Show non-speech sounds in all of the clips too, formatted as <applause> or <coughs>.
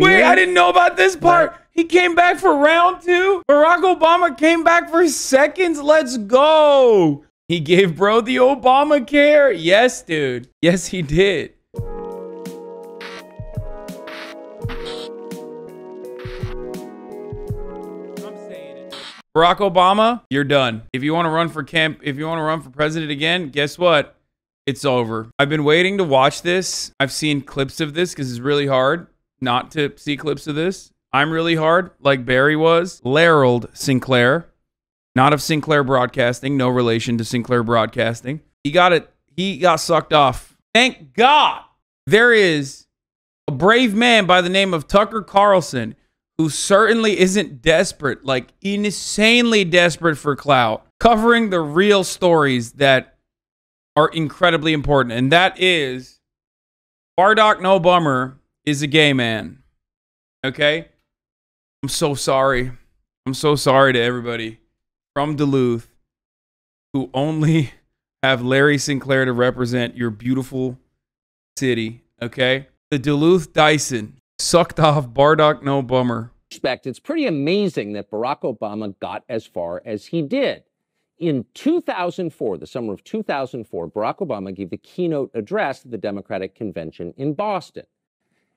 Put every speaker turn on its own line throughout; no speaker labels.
Wait, I didn't know about this part. He came back for round two. Barack Obama came back for seconds. Let's go. He gave bro the Obamacare. Yes, dude. Yes, he did. Barack Obama, you're done. If you want to run for camp, if you want to run for president again, guess what? It's over. I've been waiting to watch this. I've seen clips of this because it's really hard not to see clips of this. I'm really hard, like Barry was. Lerald Sinclair, not of Sinclair Broadcasting, no relation to Sinclair Broadcasting. He got it. He got sucked off. Thank God. There is a brave man by the name of Tucker Carlson who certainly isn't desperate, like insanely desperate for clout, covering the real stories that are incredibly important. And that is Bardock No Bummer is a gay man. Okay? I'm so sorry. I'm so sorry to everybody from Duluth who only <laughs> have Larry Sinclair to represent your beautiful city. Okay? The Duluth Dyson sucked off Bardock No Bummer.
It's pretty amazing that Barack Obama got as far as he did. In 2004, the summer of 2004, Barack Obama gave the keynote address at the Democratic Convention in Boston.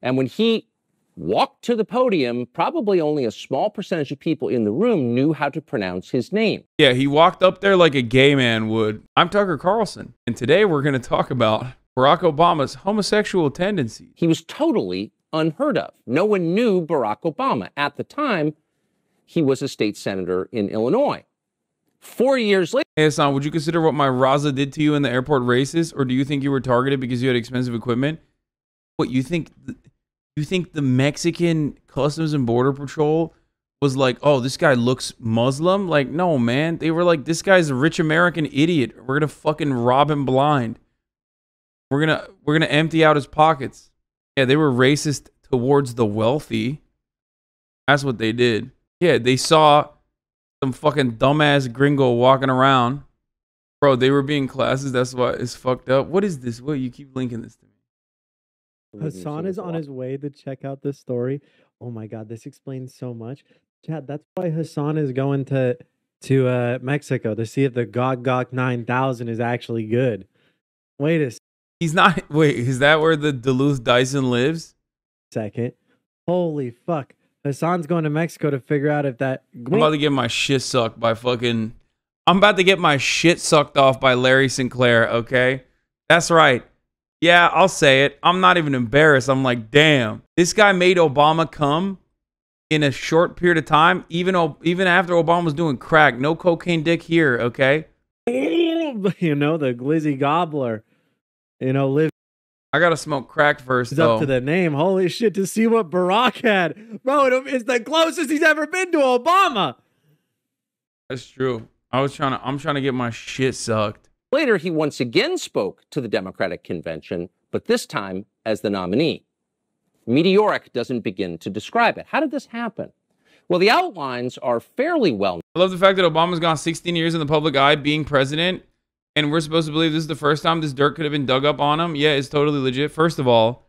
And when he walked to the podium, probably only a small percentage of people in the room knew how to pronounce his name.
Yeah, he walked up there like a gay man would. I'm Tucker Carlson, and today we're going to talk about Barack Obama's homosexual tendencies.
He was totally unheard of. No one knew Barack Obama. At the time, he was a state senator in Illinois. Four years later.
Hey, Hasan, would you consider what my Raza did to you in the airport racist, or do you think you were targeted because you had expensive equipment? What, you think, you think the Mexican Customs and Border Patrol was like, oh, this guy looks Muslim? Like, no, man. They were like, this guy's a rich American idiot. We're gonna fucking rob him blind. We're gonna we're gonna empty out his pockets. Yeah, they were racist towards the wealthy. That's what they did. Yeah, they saw some fucking dumbass gringo walking around. Bro, they were being classes. That's why it's fucked up. What is this? What you keep linking this to?
Hasan is on his way to check out this story. Oh my god, this explains so much. Chad, that's why Hasan is going to to uh, Mexico to see if the Gog Gog 9000 is actually good. Wait a
He's not. <laughs> Wait, is that where the Duluth Dyson lives?
Second. Holy fuck. Hasan's going to Mexico to figure out if that.
I'm about to get my shit sucked by fucking. I'm about to get my shit sucked off by Larry Sinclair, okay? That's right. Yeah, I'll say it. I'm not even embarrassed. I'm like, damn. This guy made Obama come in a short period of time, even, even after Obama was doing crack. No cocaine dick here, okay? <laughs>
You know, the glizzy gobbler. You know, live.
I gotta smoke crack first.
It's
though.
up to the name. Holy shit! To see what Barack had, bro, it's the closest he's ever been to Obama.
That's true. I was trying to. I'm trying to get my shit sucked.
Later, he once again spoke to the Democratic convention, but this time as the nominee. Meteoric doesn't begin to describe it. How did this happen? Well, the outlines are fairly well.
I love the fact that Obama's gone 16 years in the public eye being president and we're supposed to believe this is the first time this dirt could have been dug up on him. Yeah, it's totally legit. First of all,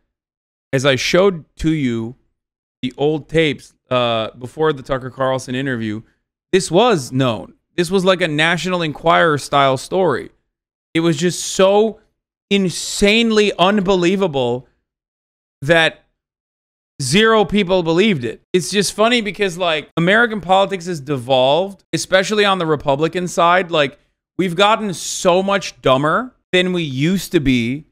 as I showed to you the old tapes uh, before the Tucker Carlson interview, this was known. This was like a National Enquirer style story. It was just so insanely unbelievable that zero people believed it. It's just funny because like American politics has devolved, especially on the Republican side. Like we've gotten so much dumber than we used to be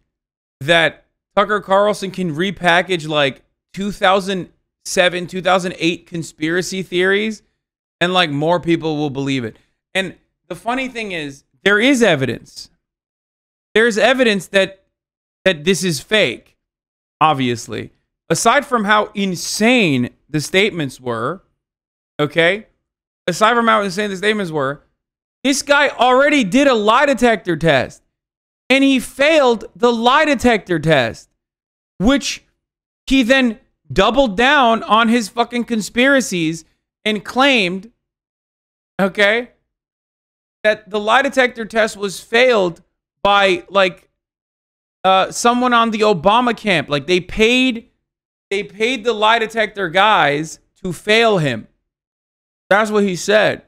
that Tucker Carlson can repackage like 2007, 2008 conspiracy theories and like more people will believe it. And the funny thing is there is evidence. There's evidence that that this is fake, obviously. Aside from how insane the statements were, okay? Aside from how insane the statements were, this guy already did a lie detector test and he failed the lie detector test, which he then doubled down on his fucking conspiracies and claimed, okay, that the lie detector test was failed by like uh, someone on the Obama camp. Like they paid they paid the lie detector guys to fail him. That's what he said.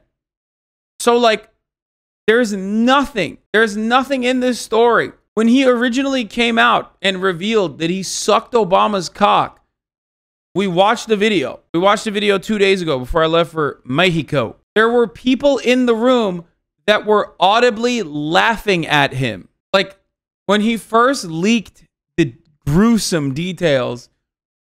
So, like, there's nothing, there's nothing in this story. When he originally came out and revealed that he sucked Obama's cock, we watched the video. We watched the video two days ago before I left for Mexico. There were people in the room that were audibly laughing at him. Like, when he first leaked the gruesome details,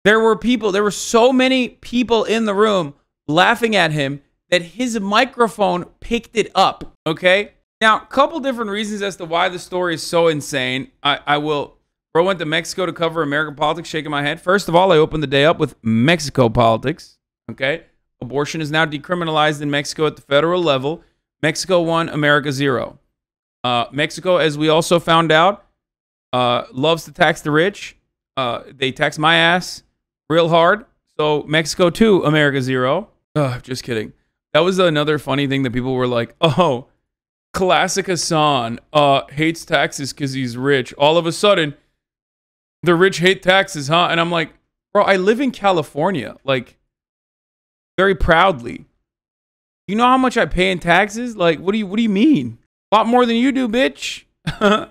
there were people, there were so many people in the room laughing at him that his microphone picked it up. Okay. Now, a couple different reasons as to why the story is so insane. I, I will. Bro went to Mexico to cover American politics, shaking my head. First of all, I opened the day up with Mexico politics. Okay. Abortion is now decriminalized in Mexico at the federal level. Mexico one, America zero. Uh, Mexico, as we also found out, uh, loves to tax the rich. Uh, they tax my ass real hard. So Mexico two, America zero. Just kidding. That was another funny thing that people were like, <laughs> "Oh, classic Hasan uh, hates taxes because he's rich." All of a sudden, the rich hate taxes, huh? And I'm like, bro, I live in California, like very proudly. You know how much I pay in taxes? Like, what do you what do you mean? A lot more than you do, bitch. <laughs>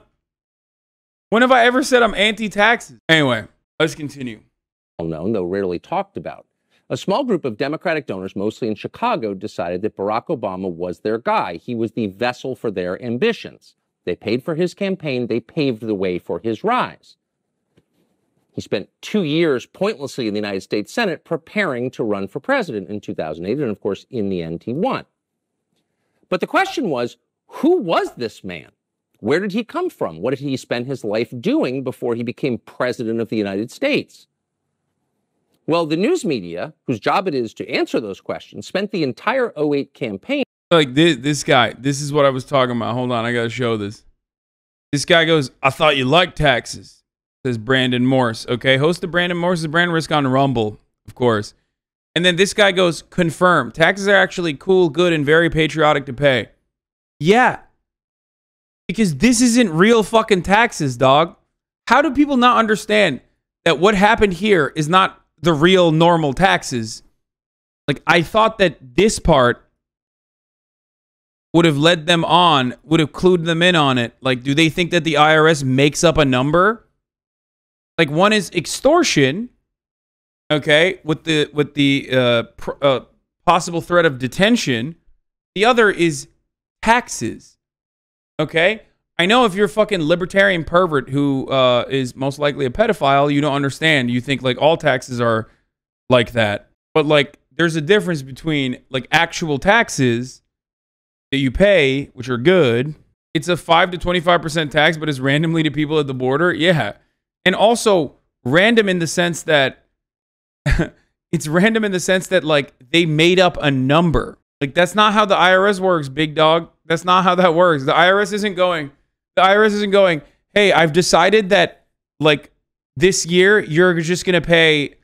when have I ever said I'm anti-taxes? Anyway, let's continue.
Well known, though rarely talked about. A small group of Democratic donors, mostly in Chicago, decided that Barack Obama was their guy. He was the vessel for their ambitions. They paid for his campaign, they paved the way for his rise. He spent two years pointlessly in the United States Senate preparing to run for president in 2008, and of course, in the end, he won. But the question was who was this man? Where did he come from? What did he spend his life doing before he became president of the United States? Well, the news media, whose job it is to answer those questions, spent the entire 08 campaign.
Like this, this guy, this is what I was talking about. Hold on, I gotta show this. This guy goes, I thought you liked taxes, says Brandon Morse. Okay, host of Brandon Morse's Brand Risk on Rumble, of course. And then this guy goes, confirm. Taxes are actually cool, good, and very patriotic to pay. Yeah. Because this isn't real fucking taxes, dog. How do people not understand that what happened here is not the real normal taxes. Like I thought that this part would have led them on, would have clued them in on it. Like, do they think that the IRS makes up a number? Like one is extortion, okay, with the with the uh, pr- uh, possible threat of detention. The other is taxes, okay. I know if you're a fucking libertarian pervert who uh, is most likely a pedophile, you don't understand. You think like all taxes are like that. But like there's a difference between like actual taxes that you pay, which are good. It's a 5 to 25% tax, but it's randomly to people at the border. Yeah. And also random in the sense that <laughs> it's random in the sense that like they made up a number. Like that's not how the IRS works, big dog. That's not how that works. The IRS isn't going the IRS isn't going, hey, I've decided that like this year you're just gonna pay,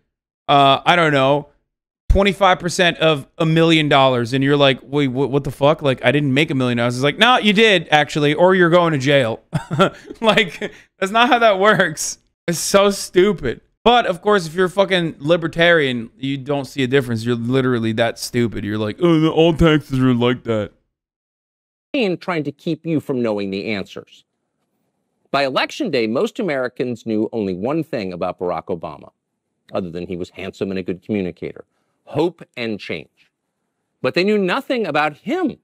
uh, I don't know, 25% of a million dollars. And you're like, wait, what, what the fuck? Like, I didn't make a million dollars. It's like, no, you did actually, or you're going to jail. <laughs> like, <laughs> that's not how that works. It's so stupid. But of course, if you're fucking libertarian, you don't see a difference. You're literally that stupid. You're like, oh, the old taxes are like that And
trying to keep you from knowing the answers. By election day, most Americans knew only one thing about Barack Obama, other than he was handsome and a good communicator hope and change. But they knew nothing about him,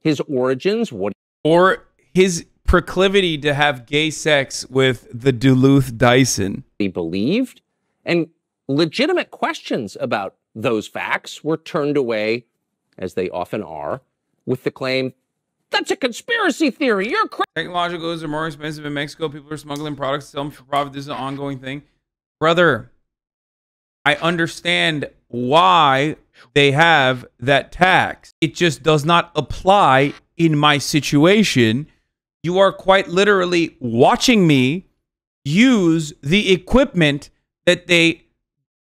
his origins, what.
Or his proclivity to have gay sex with the Duluth Dyson.
He believed, and legitimate questions about those facts were turned away, as they often are, with the claim that's a conspiracy theory. You're crazy.
Technological goods are more expensive in Mexico. People are smuggling products, sell them for profit. This is an ongoing thing. Brother, I understand why they have that tax. It just does not apply in my situation. You are quite literally watching me use the equipment that they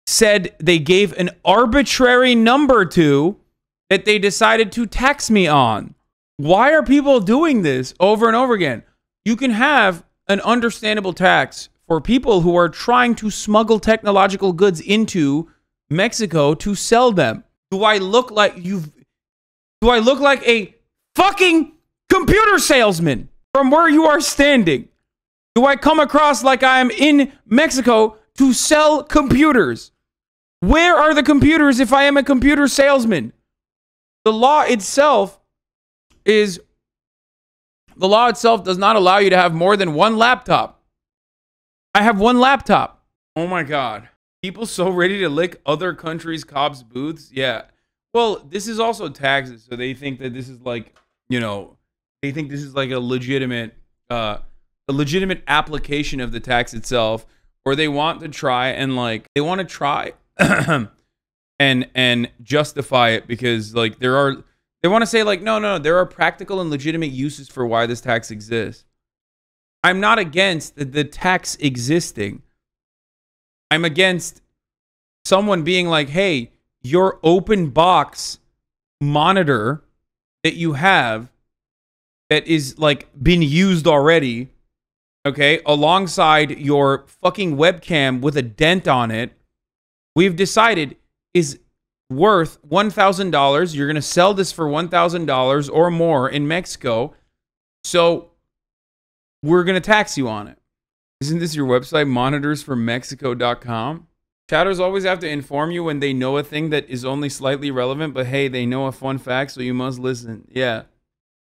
said they gave an arbitrary number to that they decided to tax me on. Why are people doing this over and over again? You can have an understandable tax for people who are trying to smuggle technological goods into Mexico to sell them. Do I look like you've do I look like a fucking computer salesman from where you are standing? Do I come across like I am in Mexico to sell computers? Where are the computers if I am a computer salesman? The law itself is the law itself does not allow you to have more than one laptop. I have one laptop. Oh my god. People so ready to lick other countries' cops' booths? Yeah. Well, this is also taxes, so they think that this is like, you know, they think this is like a legitimate uh a legitimate application of the tax itself or they want to try and like they want to try <clears throat> and and justify it because like there are they want to say like no no there are practical and legitimate uses for why this tax exists. I'm not against the, the tax existing. I'm against someone being like hey your open box monitor that you have that is like been used already okay alongside your fucking webcam with a dent on it we've decided is worth $1,000. You're going to sell this for $1,000 or more in Mexico. So we're going to tax you on it. Isn't this your website, monitorsformexico.com? Chatters always have to inform you when they know a thing that is only slightly relevant, but hey, they know a fun fact, so you must listen. Yeah.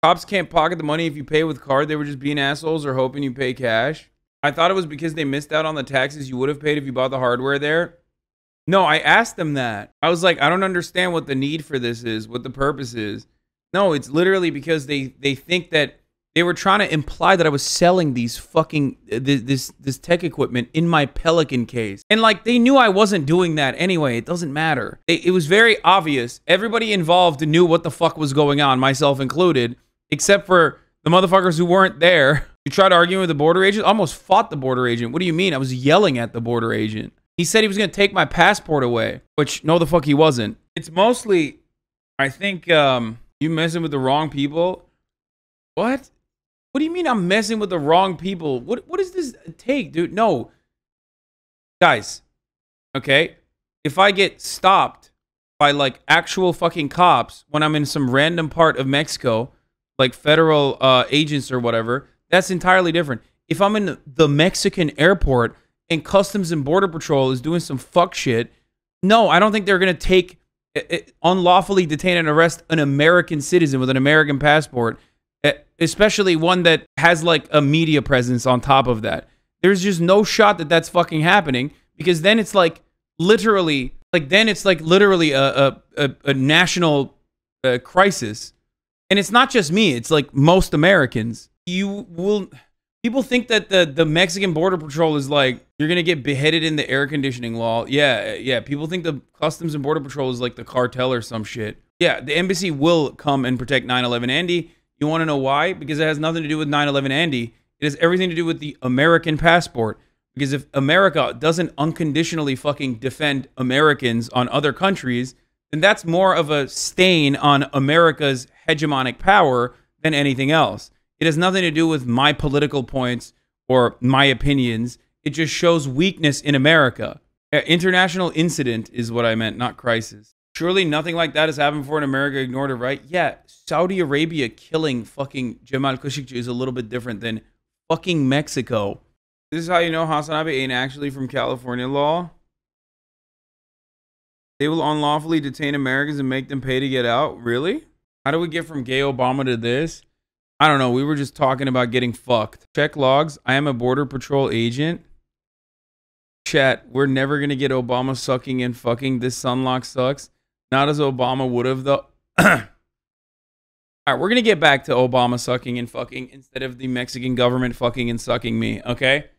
Cops can't pocket the money if you pay with card. They were just being assholes or hoping you pay cash. I thought it was because they missed out on the taxes you would have paid if you bought the hardware there. No, I asked them that. I was like, I don't understand what the need for this is, what the purpose is. No, it's literally because they they think that they were trying to imply that I was selling these fucking uh, this this tech equipment in my Pelican case, and like they knew I wasn't doing that anyway. It doesn't matter. It, it was very obvious. Everybody involved knew what the fuck was going on, myself included, except for the motherfuckers who weren't there. <laughs> You tried arguing with the border agent. Almost fought the border agent. What do you mean? I was yelling at the border agent. He said he was going to take my passport away, which no, the fuck he wasn't. It's mostly, I think, um, you messing with the wrong people. What? What do you mean I'm messing with the wrong people? What What does this take, dude? No, guys. Okay, if I get stopped by like actual fucking cops when I'm in some random part of Mexico, like federal uh, agents or whatever, that's entirely different. If I'm in the Mexican airport and Customs and Border Patrol is doing some fuck shit, no, I don't think they're going to take eh, eh, unlawfully detain and arrest an American citizen with an American passport, eh, especially one that has like a media presence on top of that. There's just no shot that that's fucking happening because then it's like literally, like then it's like literally a a, a, a national uh, crisis, and it's not just me. It's like most Americans. You will People think that the the Mexican border patrol is like you're gonna get beheaded in the air conditioning law. Yeah, yeah. People think the customs and border patrol is like the cartel or some shit. Yeah, the embassy will come and protect 9/11 Andy. You want to know why? Because it has nothing to do with 9/11 Andy. It has everything to do with the American passport. Because if America doesn't unconditionally fucking defend Americans on other countries, then that's more of a stain on America's hegemonic power than anything else. It has nothing to do with my political points or my opinions. It just shows weakness in America. International incident is what I meant, not crisis. Surely nothing like that has happened before in America. Ignored it, right? Yeah, Saudi Arabia killing fucking Jamal Khashoggi is a little bit different than fucking Mexico. This is how you know Hasanabi ain't actually from California law. They will unlawfully detain Americans and make them pay to get out. Really? How do we get from gay Obama to this? I don't know. We were just talking about getting fucked. Check logs. I am a border patrol agent. Chat. We're never going to get Obama sucking and fucking. This sunlock sucks. Not as Obama would have, though. <clears throat> All right, we're going to get back to Obama sucking and fucking instead of the Mexican government fucking and sucking me, okay?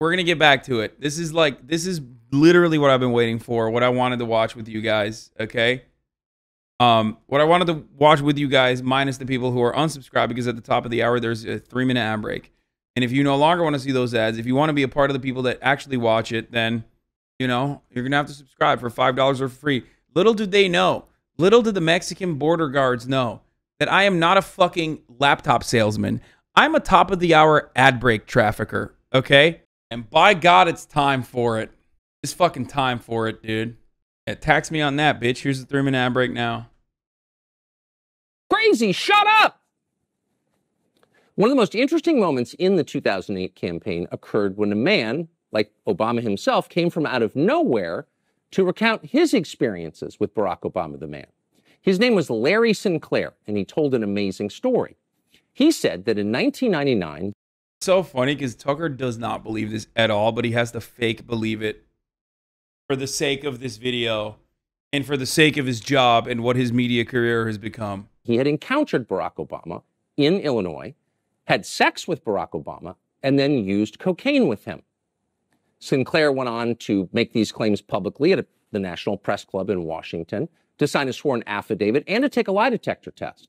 We're going to get back to it. This is like, this is literally what I've been waiting for, what I wanted to watch with you guys, okay? Um, what I wanted to watch with you guys, minus the people who are unsubscribed, because at the top of the hour there's a three minute ad break. And if you no longer want to see those ads, if you want to be a part of the people that actually watch it, then you know you're gonna have to subscribe for five dollars or free. Little did they know, little did the Mexican border guards know that I am not a fucking laptop salesman. I'm a top of the hour ad break trafficker. Okay, And by God, it's time for it. It's fucking time for it, dude. Yeah, tax me on that, bitch. Here's the three minute ad break now.
Crazy, shut up! One of the most interesting moments in the 2008 campaign occurred when a man, like Obama himself, came from out of nowhere to recount his experiences with Barack Obama, the man. His name was Larry Sinclair, and he told an amazing story. He said that in 1999,
So funny because Tucker does not believe this at all, but he has to fake believe it for the sake of this video and for the sake of his job and what his media career has become.
he had encountered Barack Obama in Illinois, had sex with Barack Obama, and then used cocaine with him. Sinclair went on to make these claims publicly at the National Press Club in Washington, to sign a sworn affidavit, and to take a lie detector test.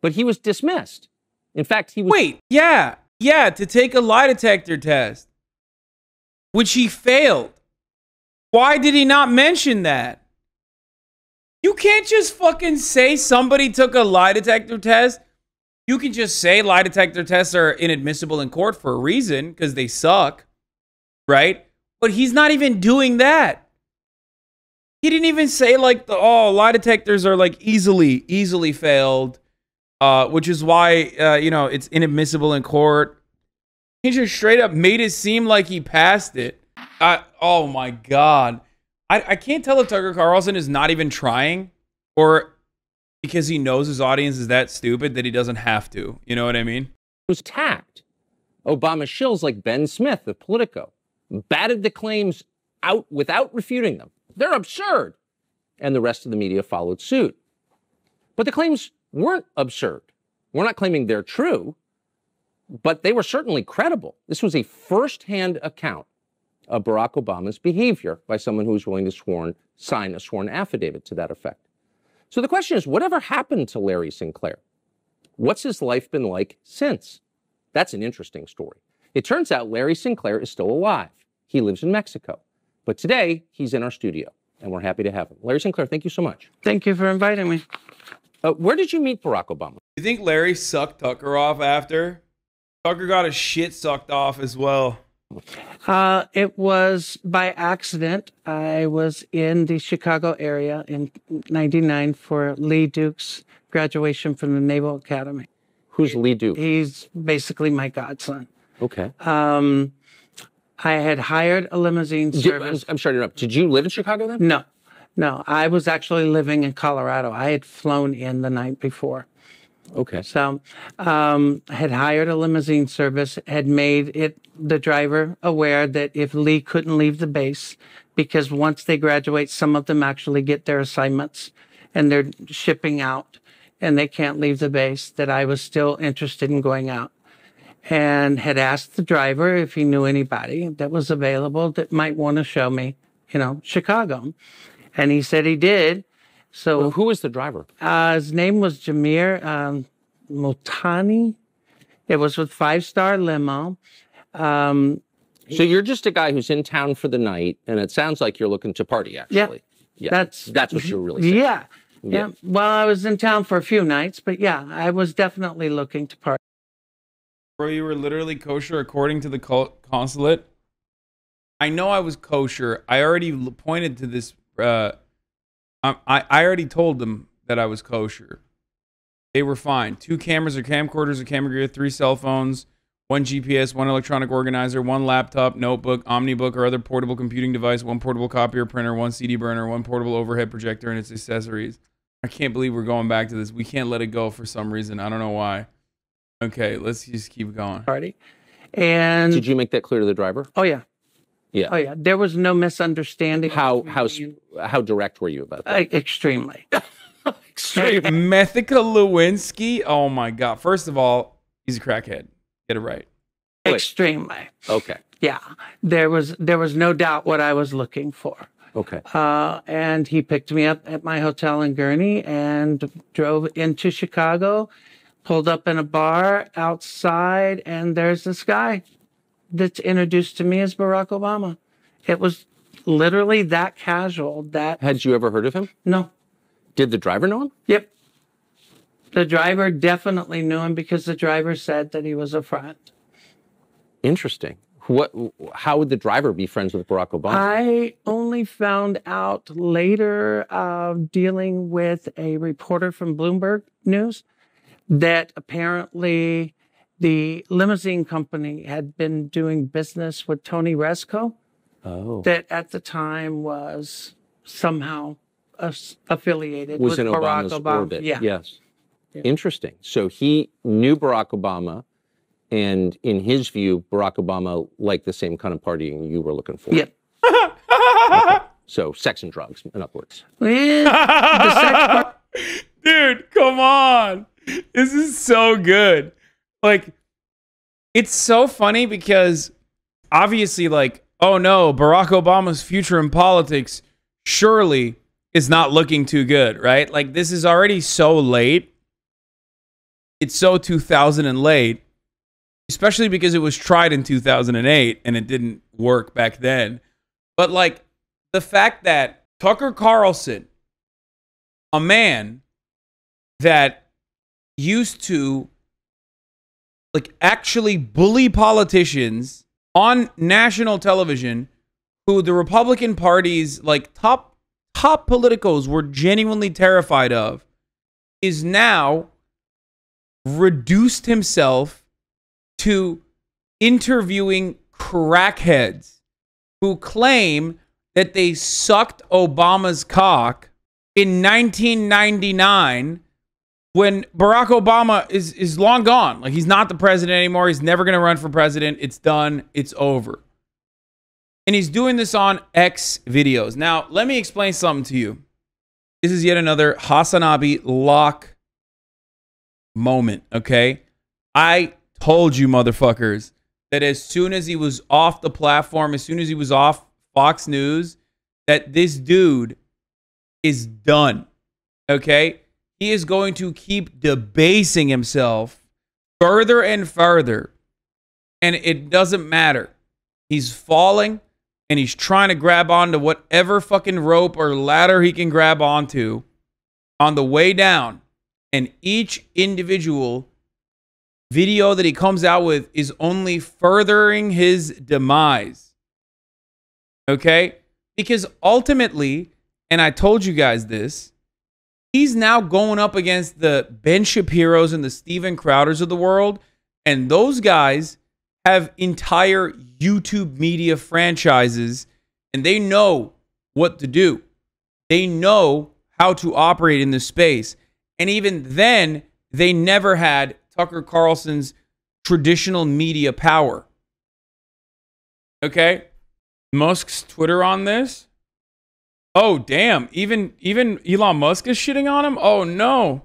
But he was dismissed. In fact, he was.
Wait, yeah, yeah, to take a lie detector test, which he failed. Why did he not mention that? You can't just fucking say somebody took a lie detector test. You can just say lie detector tests are inadmissible in court for a reason because they suck, right? But he's not even doing that. He didn't even say like the oh lie detectors are like easily easily failed uh, which is why uh, you know it's inadmissible in court. He just straight up made it seem like he passed it. I, oh my god, I, I can't tell if Tucker Carlson is not even trying, or because he knows his audience is that stupid that he doesn't have to. You know what I mean?
It was tacked. Obama shills like Ben Smith of Politico batted the claims out without refuting them. They're absurd. And the rest of the media followed suit. But the claims weren't absurd. We're not claiming they're true, but they were certainly credible. This was a firsthand account of Barack Obama's behavior by someone who was willing to sworn, sign a sworn affidavit to that effect. So the question is whatever happened to Larry Sinclair? What's his life been like since? That's an interesting story. It turns out Larry Sinclair is still alive. He lives in Mexico. But today, he's in our studio, and we're happy to have him. Larry Sinclair, thank you so much.
Thank you for inviting me.
Uh, where did you meet Barack Obama?
You think Larry sucked Tucker off after? Tucker got his shit sucked off as well.
Uh, it was by accident. I was in the Chicago area in 99 for Lee Duke's graduation from the Naval Academy.
Who's Lee Duke?
He's basically my godson.
Okay.
Um, I had hired a limousine
Did-
service.
I'm sorry to interrupt. Did you live in Chicago then?
No, no, I was actually living in Colorado. I had flown in the night before.
Okay.
So, um, had hired a limousine service, had made it the driver aware that if Lee couldn't leave the base, because once they graduate, some of them actually get their assignments and they're shipping out and they can't leave the base, that I was still interested in going out. And had asked the driver if he knew anybody that was available that might want to show me, you know, Chicago. And he said he did. So
Well, who was the driver?
uh, his name was Jameer um, Motani. It was with Five Star Limo. Um,
So you're just a guy who's in town for the night, and it sounds like you're looking to party, actually. Yeah.
that's
That's what you're really saying.
yeah,
Yeah.
yeah. Well, I was in town for a few nights, but yeah, I was definitely looking to party.
Bro, you were literally kosher according to the consulate. I know I was kosher. I already pointed to this. Uh, I, I I already told them that I was kosher. They were fine. Two cameras or camcorders or camera gear, three cell phones, one GPS, one electronic organizer, one laptop, notebook, omnibook, or other portable computing device, one portable copier printer, one CD burner, one portable overhead projector and its accessories. I can't believe we're going back to this. We can't let it go for some reason. I don't know why. Okay, let's just keep going.
party. And
Did you make that clear to the driver?
oh yeah,
Yeah.
oh yeah, there was no misunderstanding.
How how
me
how direct were you about that?
and- uh, extremely. <laughs>
Methica Lewinsky. Oh my god. First of all, he's a crackhead. Get it right.
Extremely.
Okay.
Yeah, there was there was no doubt what I was looking for.
Okay.
Uh, and he picked me up at my hotel in Gurnee and drove into Chicago, pulled up in a bar outside, and there's this guy that's introduced to me as Barack Obama. It was literally that casual. That
Had you ever heard of him?
no,
Did the driver know him?
yep. The driver definitely knew him because the driver said that he was a friend.
Interesting. What? How would the driver be friends with Barack Obama?
I only found out later, uh, dealing with a reporter from Bloomberg News, that apparently the limousine company had been doing business with Tony Rezko,
oh,
that at the time was somehow as- affiliated
was
with
in
Barack
Obama's
Obama.
orbit.
Yeah.
Yes.
Yeah.
Interesting. So he knew Barack Obama, and in his view, Barack Obama liked the same kind of partying you were looking for.
Yeah.
So sex and drugs, in other words. <laughs>
The sex part-
Dude, come on. This is so good. Like, it's so funny because obviously, like, oh no, Barack Obama's future in politics surely is not looking too good, right? Like, this is already so late. It's so 2000 and late, especially because it was tried in 2008 and it didn't work back then. But, like, the fact that Tucker Carlson, a man that used to like actually bully politicians on national television who the Republican Party's like top top politicos were genuinely terrified of is now reduced himself to interviewing crackheads who claim that they sucked Obama's cock in 1999 when Barack Obama is is long gone. Like he's not the president anymore. He's never going to run for president. It's done. It's over. And he's doing this on X videos. Now, let me explain something to you. This is yet another Hasanabi lock moment, okay? I told you motherfuckers that as soon as he was off the platform, as soon as he was off Fox News, that this dude is done. Okay? He is going to keep debasing himself further and further. And it doesn't matter. He's falling and he's trying to grab onto whatever fucking rope or ladder he can grab onto on the way down. And each individual video that he comes out with is only furthering his demise. Okay? Because ultimately, and I told you guys this, he's now going up against the Ben Shapiro's and the Steven Crowders of the world. And those guys have entire YouTube media franchises and they know what to do. They know how to operate in this space. And even then, they never had Tucker Carlson's traditional media power. Okay? Musk's Twitter on this. Oh damn! Even even Elon Musk is shitting on him. Oh no,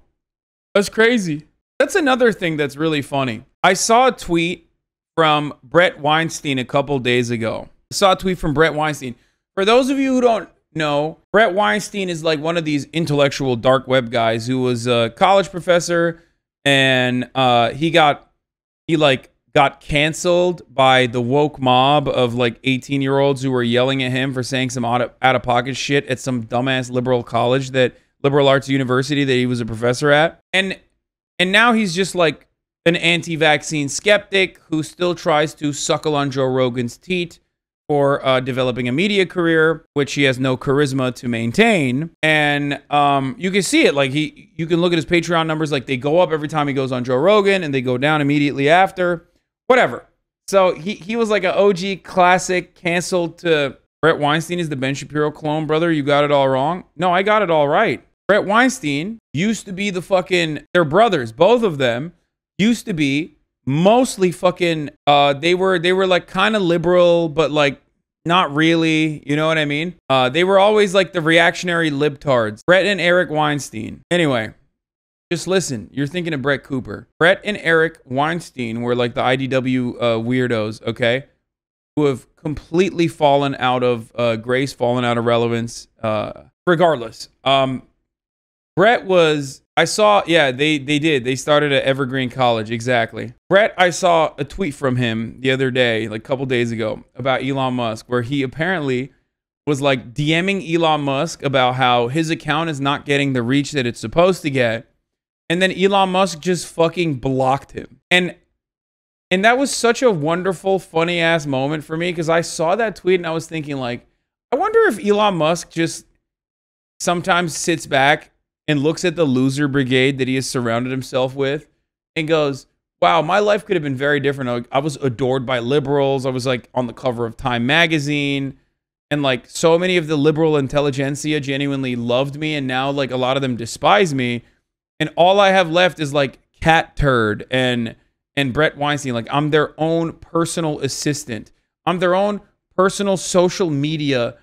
that's crazy. That's another thing that's really funny. I saw a tweet from Bret Weinstein a couple days ago. I saw a tweet from Bret Weinstein. For those of you who don't know, Bret Weinstein is like one of these intellectual dark web guys who was a college professor, and uh, he got he like got canceled by the woke mob of like 18 year olds who were yelling at him for saying some out of, out of pocket shit at some dumbass liberal college that liberal arts university that he was a professor at and and now he's just like an anti-vaccine skeptic who still tries to suckle on joe rogan's teat for uh, developing a media career, which he has no charisma to maintain. And um, you can see it. Like he, you can look at his Patreon numbers. Like they go up every time he goes on Joe Rogan, and they go down immediately after whatever. So he he was like an OG classic canceled to Bret Weinstein is the Ben Shapiro clone, brother. You got it all wrong. No, I got it all right. Bret Weinstein used to be the fucking they're brothers, both of them used to be mostly fucking uh they were they were like kind of liberal but like not really, you know what I mean? Uh they were always like the reactionary libtards. Bret and Eric Weinstein. Anyway, just listen. You're thinking of Brett Cooper. Bret and Eric Weinstein were like the IDW uh, weirdos, okay? Who have completely fallen out of uh, grace, fallen out of relevance. Uh, regardless, um, Bret was. I saw. Yeah, they they did. They started at Evergreen College. Exactly. Bret. I saw a tweet from him the other day, like a couple days ago, about Elon Musk, where he apparently was like DMing Elon Musk about how his account is not getting the reach that it's supposed to get and then Elon Musk just fucking blocked him. And And that was such a wonderful, funny ass moment for me because I saw that tweet and I was thinking, like, I wonder if Elon Musk just sometimes sits back and looks at the loser brigade that he has surrounded himself with and goes, wow, my life could have been very different. I was adored by liberals. I was like on the cover of Time magazine. And like so many of the liberal intelligentsia genuinely loved me. And now like a lot of them despise me. And all I have left is like Cat Turd and and Bret Weinstein. Like I'm their own personal assistant. I'm their own personal social media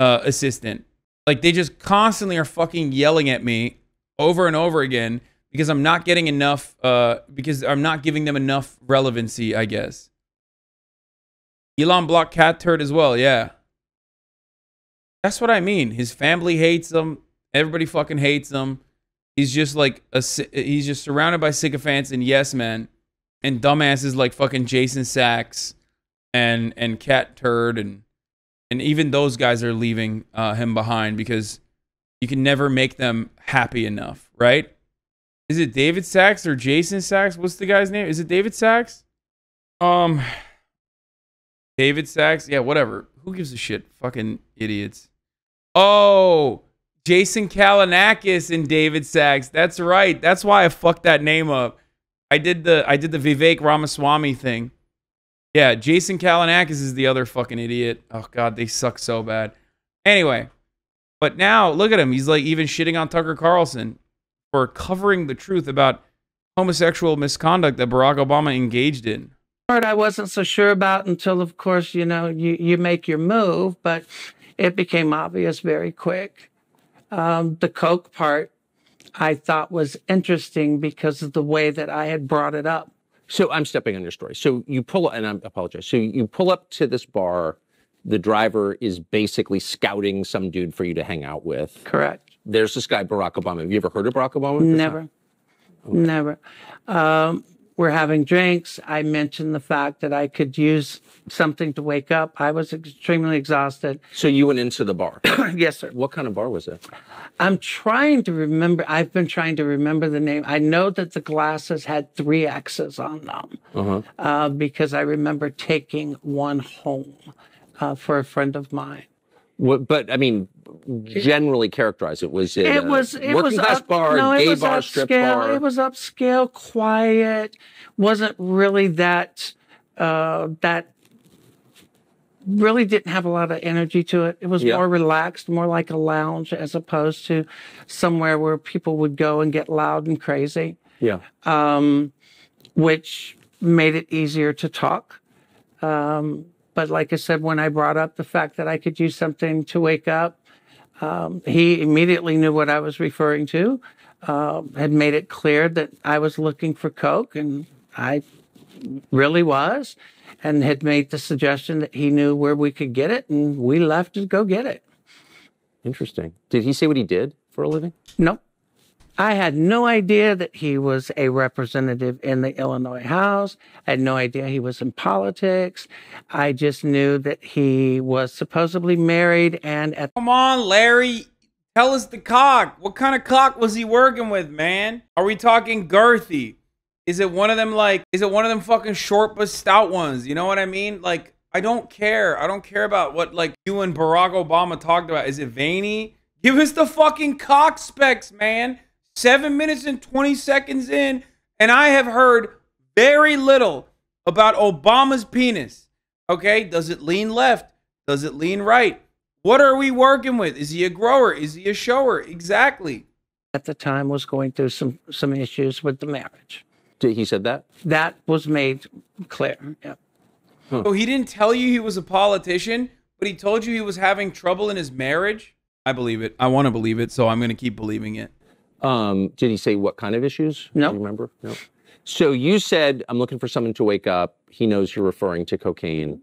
uh, assistant. Like they just constantly are fucking yelling at me over and over again because I'm not getting enough. Uh, because I'm not giving them enough relevancy. I guess. Elon blocked Cat Turd as well. Yeah. That's what I mean. His family hates him. Everybody fucking hates him. He's just like a. He's just surrounded by sycophants and yes men and dumbasses like fucking Jason Sacks and and Cat Turd and and even those guys are leaving uh, him behind because you can never make them happy enough, right? Is it David Sacks or Jason Sacks? What's the guy's name? Is it David Sacks? Um, David Sacks. Yeah, whatever. Who gives a shit? Fucking idiots. Oh, Jason Calacanis and David Sacks. That's right. That's why I fucked that name up. I did the I did the Vivek Ramaswamy thing. Yeah, Jason Calacanis is the other fucking idiot. Oh god, they suck so bad. Anyway, but now look at him. He's like even shitting on Tucker Carlson for covering the truth about homosexual misconduct that Barack Obama engaged in.
Part I wasn't so sure about until, of course, you know, you, you make your move, but it became obvious very quick. Um, the Coke part I thought was interesting because of the way that I had brought it up.
So I'm stepping on your story. So you pull, and I apologize. So you pull up to this bar. The driver is basically scouting some dude for you to hang out with.
Correct.
There's this guy, Barack Obama. Have you ever heard of Barack Obama?
Never. Never. Um, we're having drinks. I mentioned the fact that I could use something to wake up. I was extremely exhausted.
So you went into the bar. <clears throat>
yes, sir.
what kind of bar was it?
I'm trying to remember. I've been trying to remember the name. I know that the glasses had three X's on them
Uh-huh.
uh, because I remember taking one home uh, for a friend of mine.
What, but I mean, generally characterize it. Was it,
It
a
was it
working
was
class
up,
bar,
no, it
gay
was
bar,
upscale.
strip bar?
It was upscale, quiet. wasn't really that uh, that really didn't have a lot of energy to it. It was
Yeah.
more relaxed, more like a lounge as opposed to somewhere where people would go and get loud and crazy,
yeah.
um, which made it easier to talk. Um, but like I said, when I brought up the fact that I could use something to wake up, um, he immediately knew what I was referring to. Uh, had made it clear that I was looking for coke, and I really was, and had made the suggestion that he knew where we could get it, and we left to go get it.
Interesting. Did he say what he did for a living?
Nope. I had no idea that he was a representative in the Illinois House. I had no idea he was in politics. I just knew that he was supposedly married and at
Come on, Larry. Tell us the cock. What kind of cock was he working with, man? Are we talking girthy? Is it one of them like is it one of them fucking short but stout ones? You know what I mean? Like I don't care. I don't care about what like you and Barack Obama talked about. Is it veiny? Give us the fucking cock specs, man. 7 minutes and 20 seconds in and I have heard very little about Obama's penis. Okay? Does it lean left? Does it lean right? What are we working with? Is he a grower? Is he a shower? Exactly.
at the time was going through some some issues with the marriage.
Did he said that?
That was made clear. Yeah.
So he didn't tell you he was a politician, but he told you he was having trouble in his marriage? I believe it. I want to believe it, so I'm going to keep believing it.
Um, did he say what kind of issues?
No.
Do you remember? No. So you said, I'm looking for someone to wake up. He knows you're referring to cocaine.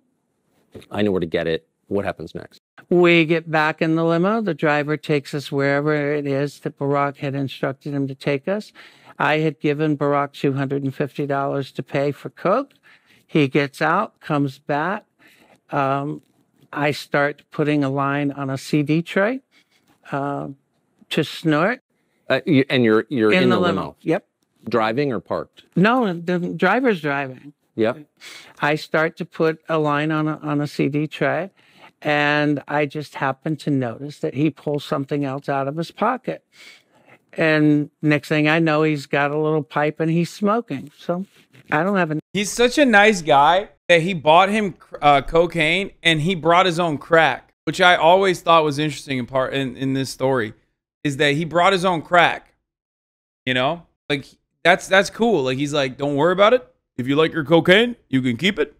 I know where to get it. What happens next?
We get back in the limo. The driver takes us wherever it is that Barack had instructed him to take us. I had given Barack $250 to pay for Coke. He gets out, comes back. Um, I start putting a line on a CD tray uh, to snort
Uh, you, and you're you're in,
in,
the,
the
limo.
limo. Yep.
driving or parked.
No, the driver's driving.
Yep.
I start to put a line on a, on a CD tray, and I just happen to notice that he pulls something else out of his pocket. And next thing I know, he's got a little pipe and he's smoking. So I don't have a.
He's such a nice guy that he bought him uh, cocaine and he brought his own crack, which I always thought was interesting in part in, in this story, is that he brought his own crack. You know, like that's that's cool. Like he's like, don't worry about it. If you like your cocaine, you can keep it.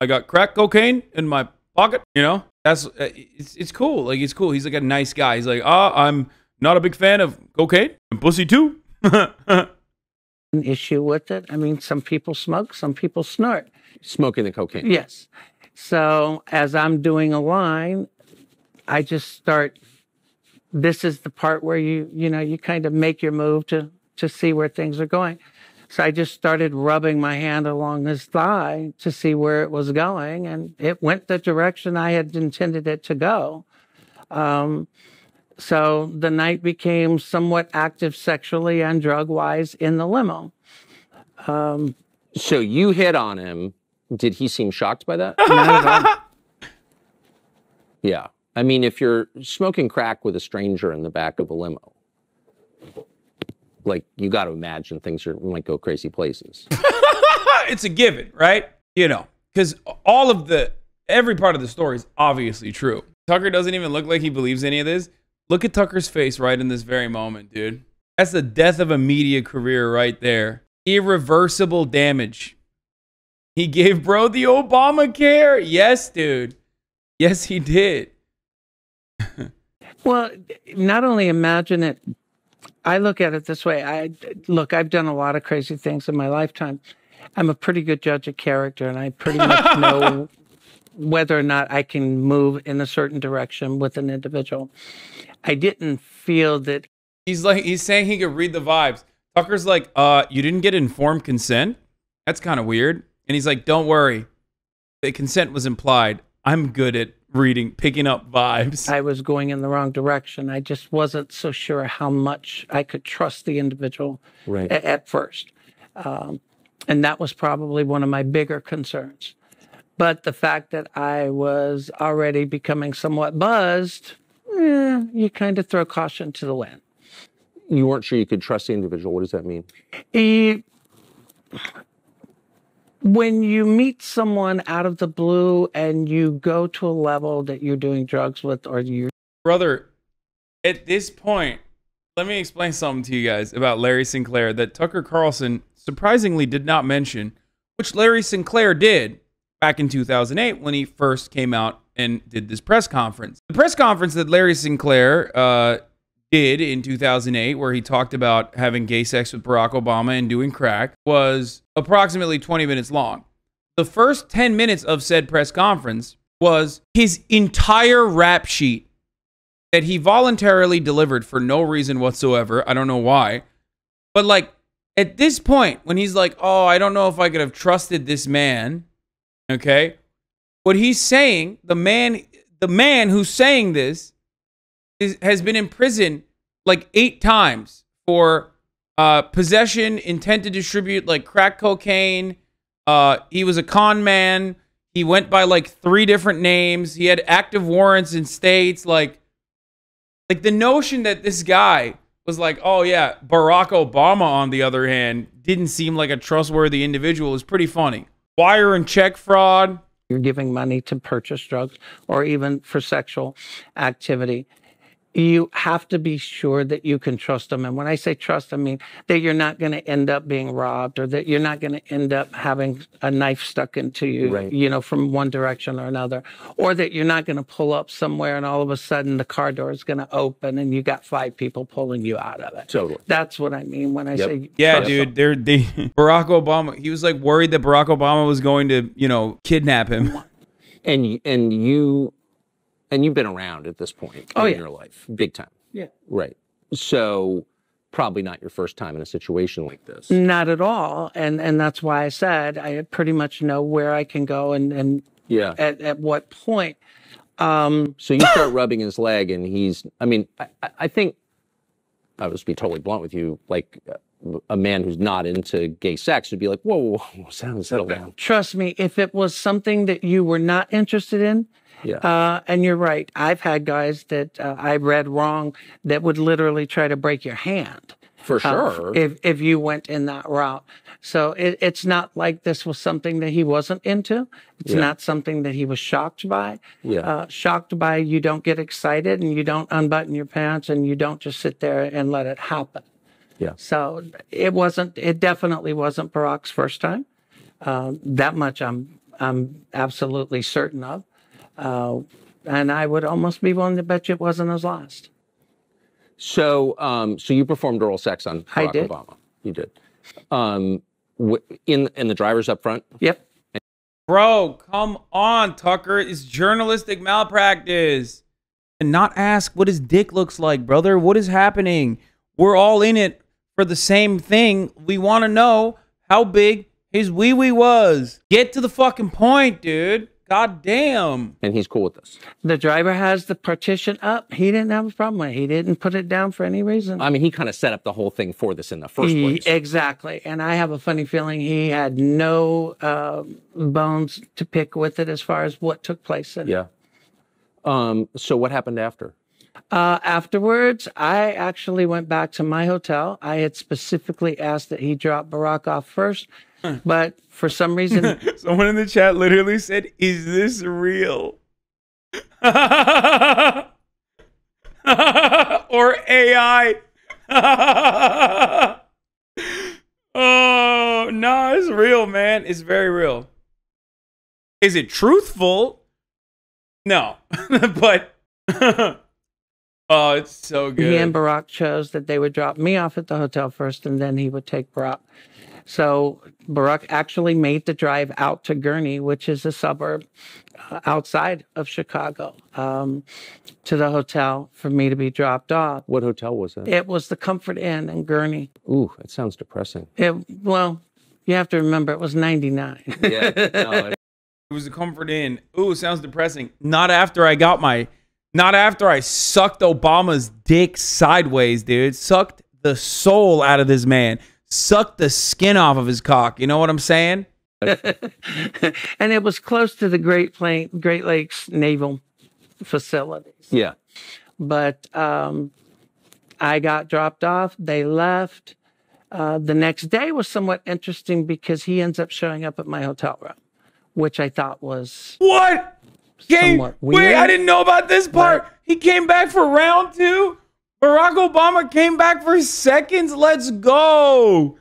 I got crack cocaine in my pocket. You know, that's uh, it's it's cool. Like it's cool. He's like a nice guy. He's like, ah, I'm not a big fan of cocaine and pussy too. <laughs>
An issue with it. I mean, some people smoke, some people snort.
Smoking the cocaine.
Yes. So as I'm doing a line, I just start. This is the part where you you know you kind of make your move to to see where things are going. So I just started rubbing my hand along his thigh to see where it was going, and it went the direction I had intended it to go. Um, so the night became somewhat active sexually and drug wise in the limo. Um,
So you hit on him. Did he seem shocked by that?
not at all.
yeah. I mean, if you're smoking crack with a stranger in the back of a limo, like you got to imagine things are, might go crazy places. <laughs>
it's a given, right? You know, because all of the every part of the story is obviously true. Tucker doesn't even look like he believes any of this. Look at Tucker's face right in this very moment, dude. That's the death of a media career right there. Irreversible damage. He gave bro the Obamacare. Yes, dude. Yes, he did.
Well, not only imagine it, I look at it this way. I look, I've done a lot of crazy things in my lifetime. I'm a pretty good judge of character, and I pretty much <laughs> know whether or not I can move in a certain direction with an individual. I didn't feel that
He's like he's saying he could read the vibes. Tucker's like, uh, you didn't get informed consent? That's kind of weird. And he's like, don't worry. The consent was implied. I'm good at reading, picking up vibes.
I was going in the wrong direction. I just wasn't so sure how much I could trust the individual
Right.
a- at first. Um, and that was probably one of my bigger concerns. But the fact that I was already becoming somewhat buzzed, eh, you kind of throw caution to the wind.
You weren't sure you could trust the individual. What does that mean?
E- when you meet someone out of the blue and you go to a level that you're doing drugs with or you're
Brother, at this point, let me explain something to you guys about Larry Sinclair that Tucker Carlson surprisingly did not mention, which Larry Sinclair did back in 2008 when he first came out and did this press conference. The press conference that Larry Sinclair uh, did in 2008, where he talked about having gay sex with Barack Obama and doing crack, was approximately 20 minutes long. The first 10 minutes of said press conference was his entire rap sheet that he voluntarily delivered for no reason whatsoever. I don't know why. But like at this point, when he's like, oh, I don't know if I could have trusted this man, okay? What he's saying, the man, the man who's saying this is, has been in prison like eight times for uh, possession, intent to distribute like crack cocaine. Uh, he was a con man. He went by like three different names. He had active warrants in states. Like, like the notion that this guy was like, oh yeah, Barack Obama, on the other hand, didn't seem like a trustworthy individual is pretty funny. Wire and check fraud.
you're giving money to purchase drugs or even for sexual activity you have to be sure that you can trust them and when i say trust i mean that you're not going to end up being robbed or that you're not going to end up having a knife stuck into you
Right.
you know from one direction or another or that you're not going to pull up somewhere and all of a sudden the car door is going to open and you got five people pulling you out of it
Totally.
that's what i mean when i
Yep.
say
Yeah,
trust
dude. They're they <laughs> Barack Obama. He was like worried that Barack Obama was going to, you know, kidnap him.
And and you and you've been around at this point
Oh,
in
yeah.
your life, big time.
Yeah.
Right. So probably not your first time in a situation like this.
Not at all, and and that's why I said I pretty much know where I can go and and
Yeah.
at at what point. Um,
So you start rubbing his leg, and he's. I mean, I, I- think. I was just be totally blunt with you. Like, a man who's not into gay sex would be like, whoa, whoa, whoa settle, settle down.
Trust me, if it was something that you were not interested in,
Yeah.
uh, and you're right, I've had guys that uh, I read wrong that would literally try to break your hand.
For
uh,
sure.
if if you went in that route. So it, it's not like this was something that he wasn't into. It's
Yeah.
not something that he was shocked by.
Yeah.
Uh, shocked by you don't get excited and you don't unbutton your pants and you don't just sit there and let it happen.
Yeah.
So it wasn't. It definitely wasn't Barack's first time. Uh, that much I'm I'm absolutely certain of. Uh, and I would almost be willing to bet you it wasn't his last.
So, um, so you performed oral sex on
I
Barack
did.
Obama. You did. Um, w- in in the driver's up front.
Yep.
Bro, come on, Tucker. It's journalistic malpractice. And not ask what his dick looks like, brother. What is happening? We're all in it for the same thing. We want to know how big his wee wee was. Get to the fucking point, dude. God damn.
and he's cool with this.
The driver has the partition up. He didn't have a problem with it. He didn't put it down for any reason.
I mean, he kind of set up the whole thing for this in the first
He-
place.
exactly. And I have a funny feeling he had no uh, bones to pick with it as far as what took place. In it.
yeah. Um, so what happened after?
Uh, afterwards, I actually went back to my hotel. I had specifically asked that he drop Barack off first, but for some reason, <laughs>
Someone in the chat literally said, Is this real? <laughs> or AI? <laughs> oh, no, it's real, man. It's very real. Is it truthful? No. but, oh, it's so good.
he and Barack chose that they would drop me off at the hotel first, and then he would take Barack. So Barack actually made the drive out to Gurnee, which is a suburb uh, outside of Chicago, um, to the hotel for me to be dropped off.
What hotel was that?
It was the Comfort Inn in Gurnee.
Ooh, that sounds depressing.
It, well, you have to remember it was 99.
Yeah. no, <laughs> it-
It was a Comfort Inn. Ooh, sounds depressing. Not after I got my, not after I sucked Obama's dick sideways, dude. Sucked the soul out of this man. Sucked the skin off of his cock. You know what I'm saying? <laughs>
and it was close to the Great Plain, Great Lakes Naval facilities.
yeah.
But um, I got dropped off. They left. Uh, the next day was somewhat interesting because he ends up showing up at my hotel room, which I thought was
What? Came,
Somewhat
wait,
weird.
I didn't know about this part. He came back for round two. Barack Obama came back for seconds. Let's go.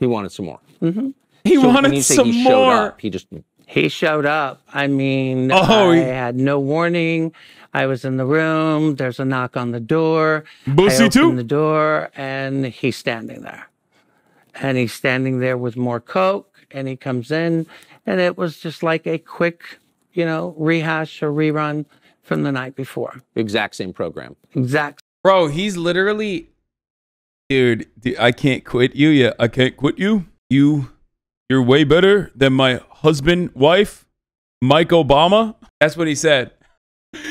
He wanted some more. Mm-hmm.
He
So when
wanted
you say
some
he
more.
up, he just
he showed up. I mean,
Oh,
I
he-
had no warning. I was in the room. There's a knock on the door.
Bussy too?
the door, and he's standing there. And he's standing there with more coke. And he comes in, and it was just like a quick, you know, rehash or rerun from the night before.
exact same program.
Exact.
Bro, he's literally, dude, dude, I can't quit you yet. I can't quit you. You, you're way better than my husband, wife, Mike Obama. That's what he said. <laughs>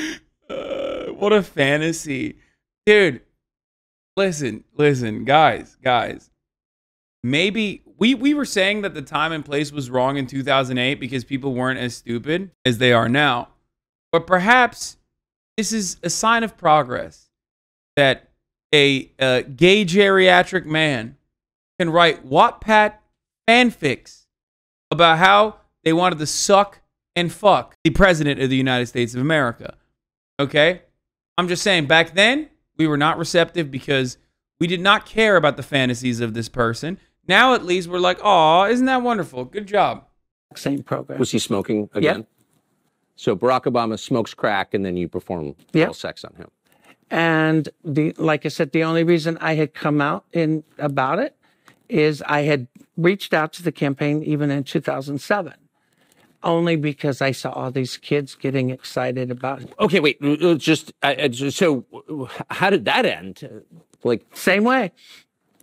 Uh, what a fantasy, dude. Listen, listen, guys, guys. Maybe we we were saying that the time and place was wrong in 2008 because people weren't as stupid as they are now. But perhaps this is a sign of progress that a, uh gay geriatric man can write Wattpad fanfics about how they wanted to suck and fuck the president of the United States of America. Okay? I'm just saying, back then, we were not receptive because we did not care about the fantasies of this person. Now, at least, we're like, oh, isn't that wonderful? Good job.
same program.
Was he smoking again? So Barack Obama smokes crack, and then you perform oral sex on him.
And the like I said, the only reason I had come out in about it is I had reached out to the campaign even in 2007, only because I saw all these kids getting excited about it.
Okay, wait. uh, uh, Just I, just- so, uh, how did that end? Like,
Same way.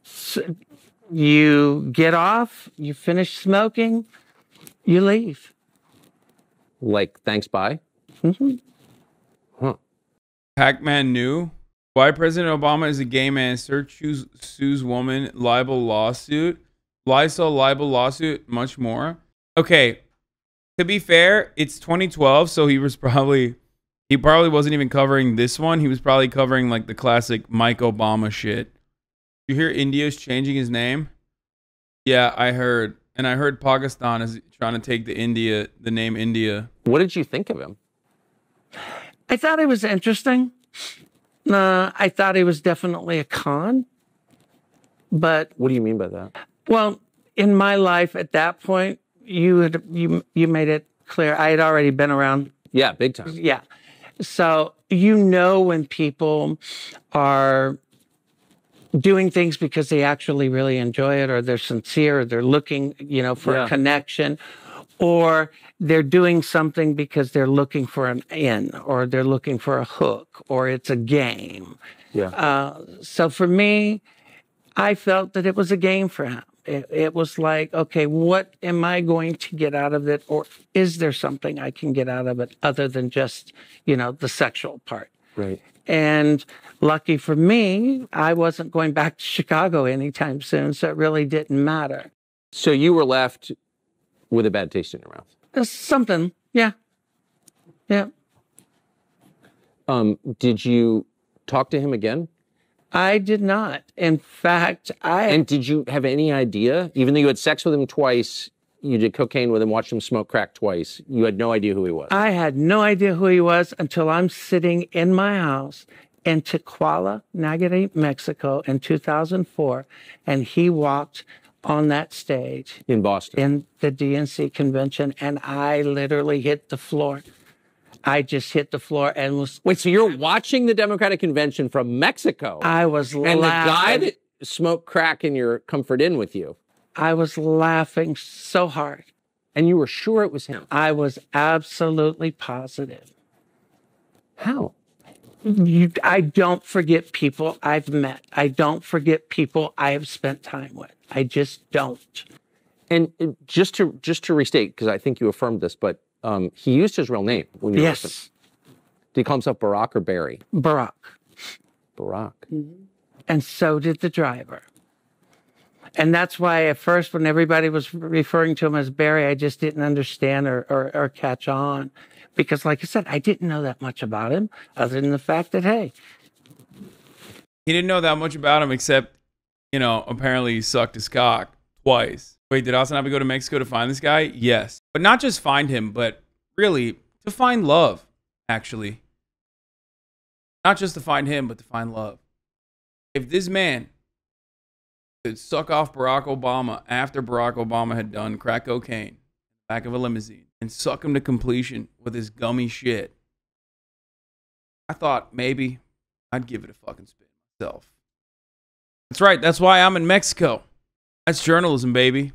S you get off, you finish smoking, you leave.
Like thanks, bye. Mm-hmm. Huh.
Pac Man knew Why President Obama is a gay man? Search sues, sues woman libel lawsuit. Lysol libel lawsuit. Much more. Okay. To be fair, it's 2012, so he was probably he probably wasn't even covering this one. He was probably covering like the classic Mike Obama shit. You hear India's changing his name? Yeah, I heard, and I heard Pakistan is trying to take the India the name India.
What did you think of him?
I thought it was interesting. Uh, I thought he was definitely a con. But
What do you mean by that?
well, in my life at that point, you had you you made it clear I had already been around
Yeah, big time.
Yeah. So you know when people are doing things because they actually really enjoy it or they're sincere or they're looking, you know, for
Yeah.
a connection or they're doing something because they're looking for an in or they're looking for a hook or it's a game.
Yeah.
Uh, so for me, I felt that it was a game for him. It, it was like, okay, what am I going to get out of it? Or is there something I can get out of it other than just, you know, the sexual part?
Right.
And lucky for me, I wasn't going back to Chicago anytime soon. So it really didn't matter.
So you were left with a bad taste in your mouth.
It's something. Yeah. Yeah.
Um, did you talk to him again?
I did not. In fact, I.
And did you have any idea, even though you had sex with him twice, you did cocaine with him, watched him smoke crack twice, you had no idea who he was?
I had no idea who he was until I'm sitting in my house in Tequila, Nayarit, Mexico in 2004. And he walked on that stage
in Boston.
in the DNC convention and I literally hit the floor. I just hit the floor and was,
Wait, so you're watching the Democratic convention from Mexico,
I was
and the guy that smoked crack in your comfort inn with you,
I was laughing so hard.
and you were sure it was him.
I was absolutely positive.
How?
You, I don't forget people I've met. I don't forget people I have spent time with. I just don't.
And uh, just to just to restate, because I think you affirmed this, but um, he used his real name when you.
Yes,
Did he call himself Barack or Barry?
Barack.
Barack.
And so did the driver. And that's why at first, when everybody was referring to him as Barry, I just didn't understand or, or, or catch on. Because, like I said, I didn't know that much about him other than the fact that, hey,
He didn't know that much about him except, you know, apparently he sucked his cock twice. Wait, did Austin have to go to Mexico to find this guy? Yes. But not just find him, but really to find love, actually. Not just to find him, but to find love. If this man could suck off Barack Obama after Barack Obama had done crack cocaine in the back of a limousine and suck him to completion with his gummy shit, I thought maybe I'd give it a fucking spin myself. That's right. That's why I'm in Mexico. That's journalism, baby.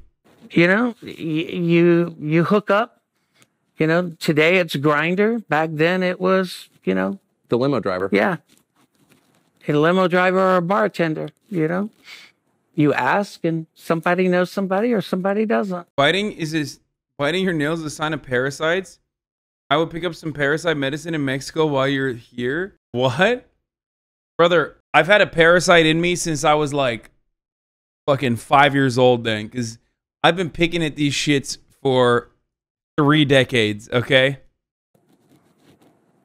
you know, y- you you hook up. You know, today it's Grindr. Back then it was, you know,
The limo driver.
yeah, a limo driver or a bartender. You know, you ask and somebody knows somebody or somebody doesn't.
Biting is this biting your nails is a sign of parasites. I would pick up some parasite medicine in Mexico while you're here. What? Brother, I've had a parasite in me since I was like fucking five years old then, because I've been picking at these shits for three decades, okay?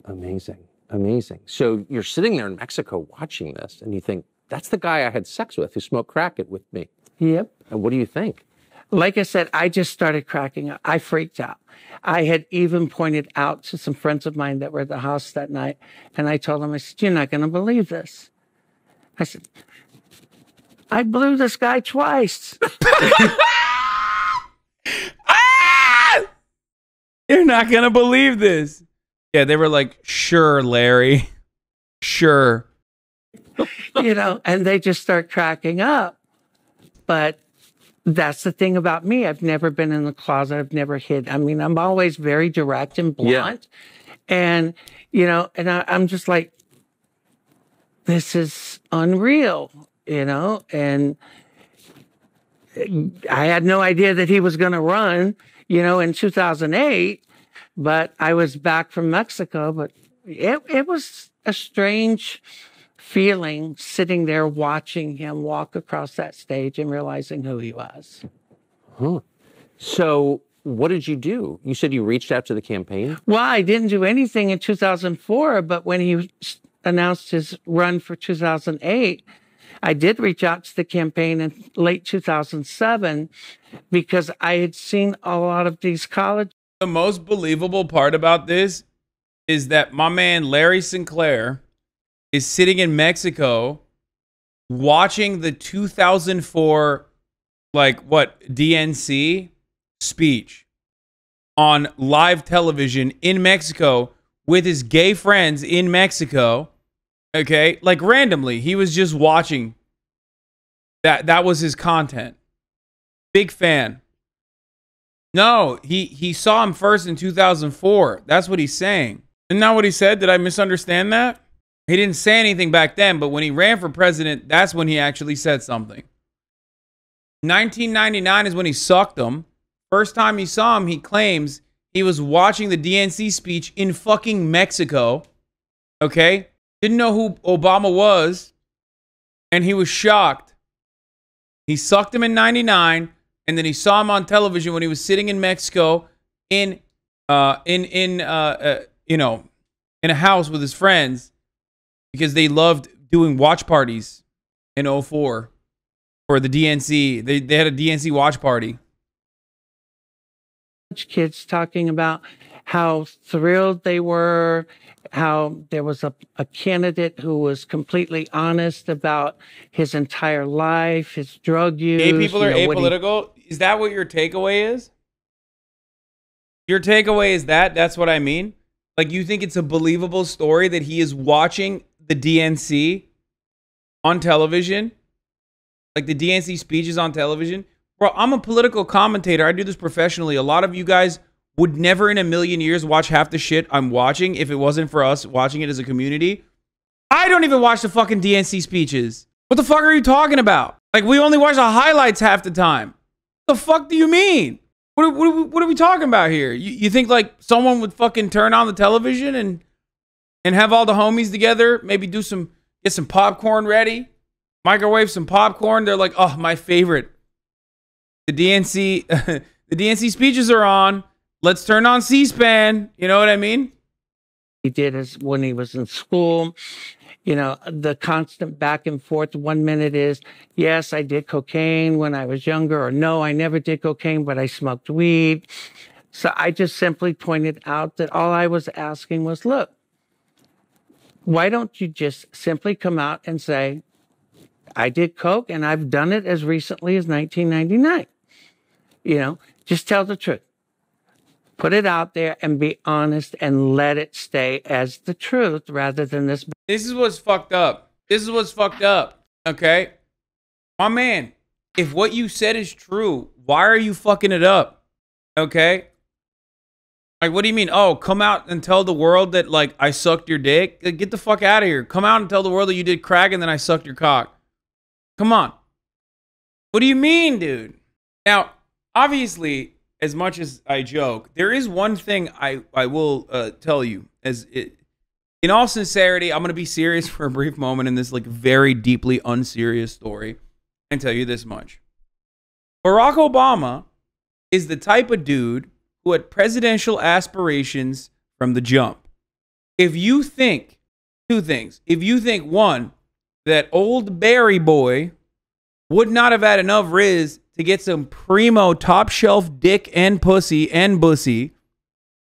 Amazing. Amazing. So you're sitting there in Mexico watching this, and you think, that's the guy I had sex with who smoked crack it with me.
Yep.
And what do you think?
Like I said, I just started cracking up. I freaked out. I had even pointed out to some friends of mine that were at the house that night, and I told them, I said, You're not going to believe this. I said, I blew this guy twice.
Ah! <laughs> <laughs> You're not gonna believe this. Yeah, they were like, sure, Larry. Sure. <laughs>
you know, and they just start cracking up. But that's the thing about me. I've never been in the closet. I've never hid. I mean, I'm always very direct and
Yeah.
blunt. And, you know, and I, I'm just like, this is unreal, you know? And I had no idea that he was going to run, you know, in 2008. But I was back from Mexico, but it, it was a strange feeling sitting there watching him walk across that stage and realizing who he was.
Huh. So, what did you do? You said you reached out to the campaign?
Well, I didn't do anything in 2004, but when he announced his run for 2008, I did reach out to the campaign in late 2007 because I had seen a lot of these college
The most believable part about this is that my man Larry Sinclair is sitting in Mexico watching the 2004 like what DNC speech on live television in Mexico with his gay friends in Mexico. Okay? Like randomly, he was just watching that that was his content. Big fan. No, he he saw him first in 2004. That's what he's saying. Isn't that what he said? Did I misunderstand that? He didn't say anything back then, but when he ran for president, that's when he actually said something. 1999 is when he sucked him. First time he saw him, he claims he was watching the DNC speech in fucking Mexico. Okay? Didn't know who Obama was, and he was shocked. He sucked him in 99 and then he saw him on television when he was sitting in Mexico in uh in in uh, uh you know in a house with his friends because they loved doing watch parties in 04 for the DNC. They they had a DNC watch party.
kids talking about how thrilled they were, how there was a, a candidate who was completely honest about his entire life, his drug use.
Gay people
you
are
know, what he-
apolitical. Is that what your takeaway is? Your takeaway is that? That's what I mean? Like you think it's a believable story that he is watching the DNC on television? Like the DNC speeches on television? Bro, I'm a political commentator. I do this professionally. A lot of you guys would never in a million years watch half the shit I'm watching if it wasn't for us watching it as a community. I don't even watch the fucking DNC speeches. What the fuck are you talking about? Like we only watch the highlights half the time. What the fuck do you mean? What are, what are, we, what are we talking about here? You, you think like someone would fucking turn on the television and and have all the homies together, maybe do some get some popcorn ready, microwave some popcorn. They're like, oh, my favorite. The DNC <laughs> the DNC speeches are on. Let's turn on C-SPAN. You know what I mean?
he did is when he was in school. You know, the constant back and forth. One minute is, yes, I did cocaine when I was younger, or no, I never did cocaine, but I smoked weed. So I just simply pointed out that all I was asking was, look, why don't you just simply come out and say, I did coke and I've done it as recently as 1999? You know, just tell the truth put it out there and be honest and let it stay as the truth rather than this
This is what's fucked up. This is what's fucked up. Okay? My man, if what you said is true, why are you fucking it up? Okay? Like, what do you mean? Oh, come out and tell the world that, like, I sucked your dick? Like, Get the fuck out of here. Come out and tell the world that you did crack and then I sucked your cock. Come on. What do you mean, dude? Now, obviously, as much as I joke, there is one thing I, I will uh, tell you. As it, in all sincerity, I'm going to be serious <laughs> for a brief moment in this like very deeply unserious story and tell you this much. Barack Obama is the type of dude who had presidential aspirations from the jump. If you think two things, if you think one that old Barry boy would not have had enough riz to get some primo top shelf dick and pussy and bussy,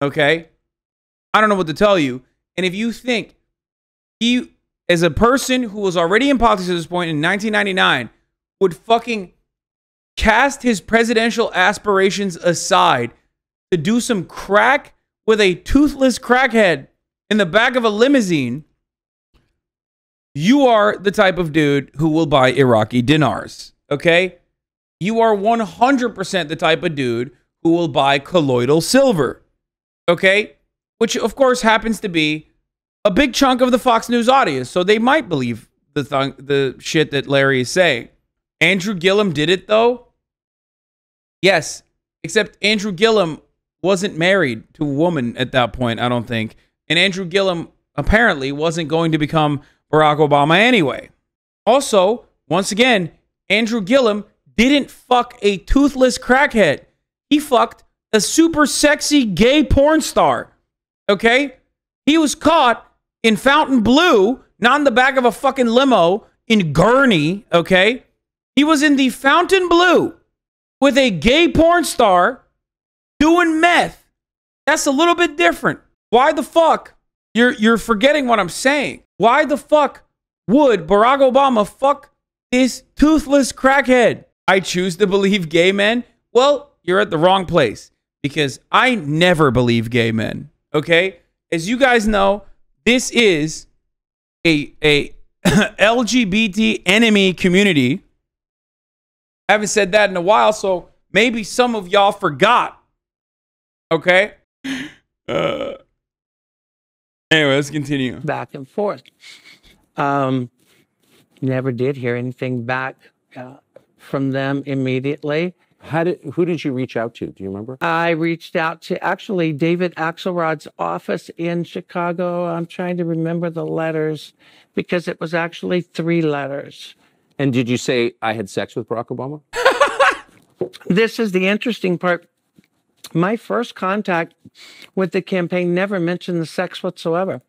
okay? I don't know what to tell you. And if you think he, as a person who was already in politics at this point in 1999, would fucking cast his presidential aspirations aside to do some crack with a toothless crackhead in the back of a limousine, you are the type of dude who will buy Iraqi dinars, okay? You are 100% the type of dude who will buy colloidal silver, okay? Which, of course, happens to be a big chunk of the Fox News audience. So they might believe the, th- the shit that Larry is saying. Andrew Gillum did it, though. Yes, except Andrew Gillum wasn't married to a woman at that point, I don't think. And Andrew Gillum apparently wasn't going to become Barack Obama anyway. Also, once again, Andrew Gillum didn't fuck a toothless crackhead. He fucked a super sexy gay porn star. Okay? He was caught in Fontainebleau, not in the back of a fucking limo in Gurnee, okay? He was in the Fontainebleau with a gay porn star doing meth. That's a little bit different. Why the fuck? You're you're forgetting what I'm saying. Why the fuck would Barack Obama fuck this toothless crackhead? I choose to believe gay men. Well, you're at the wrong place because I never believe gay men. Okay? As you guys know, this is a a <laughs> LGBT enemy community. I haven't said that in a while, so maybe some of y'all forgot. Okay? Uh, anyway, let's continue.
back and forth. Um, never did hear anything back uh, from them immediately.
How did, who did you reach out to? Do you remember?
I reached out to actually David Axelrod's office in Chicago. I'm trying to remember the letters because it was actually three letters.
And did you say I had sex with Barack Obama? <laughs>
This is the interesting part. My first contact with the campaign never mentioned the sex whatsoever.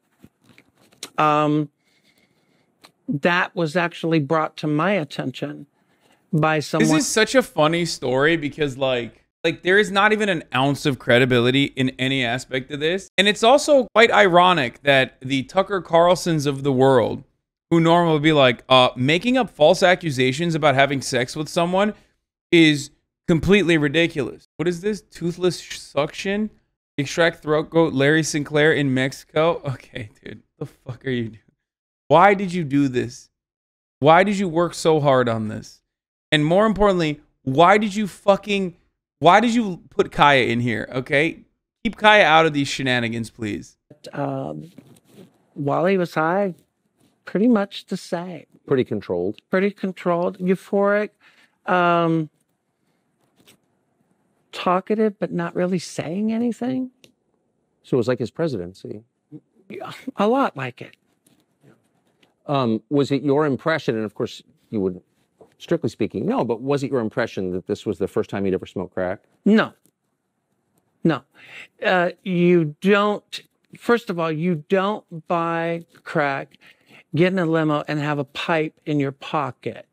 Um, that was actually brought to my attention by someone.
This is such a funny story because like like there is not even an ounce of credibility in any aspect of this. And it's also quite ironic that the Tucker Carlsons of the world, who normally would be like, uh, making up false accusations about having sex with someone is completely ridiculous. What is this? Toothless suction? Extract throat goat Larry Sinclair in Mexico? <laughs> Okay, dude. The fuck are you doing? Why did you do this? Why did you work so hard on this? And more importantly, why did you fucking why did you put Kya in here? Okay? Keep Kya out of these shenanigans, please.
um, while he was high, pretty much the same.
Pretty controlled.
Pretty controlled, euphoric, um, talkative, but not really saying anything.
So it was like his presidency.
Yeah, A lot like it.
Um, was it your impression, and of course you would, strictly speaking, no, but was it your impression that this was the first time he'd ever smoked crack?
No. No. Uh, you don't, first of all, you don't buy crack, get in a limo, and have a pipe in your pocket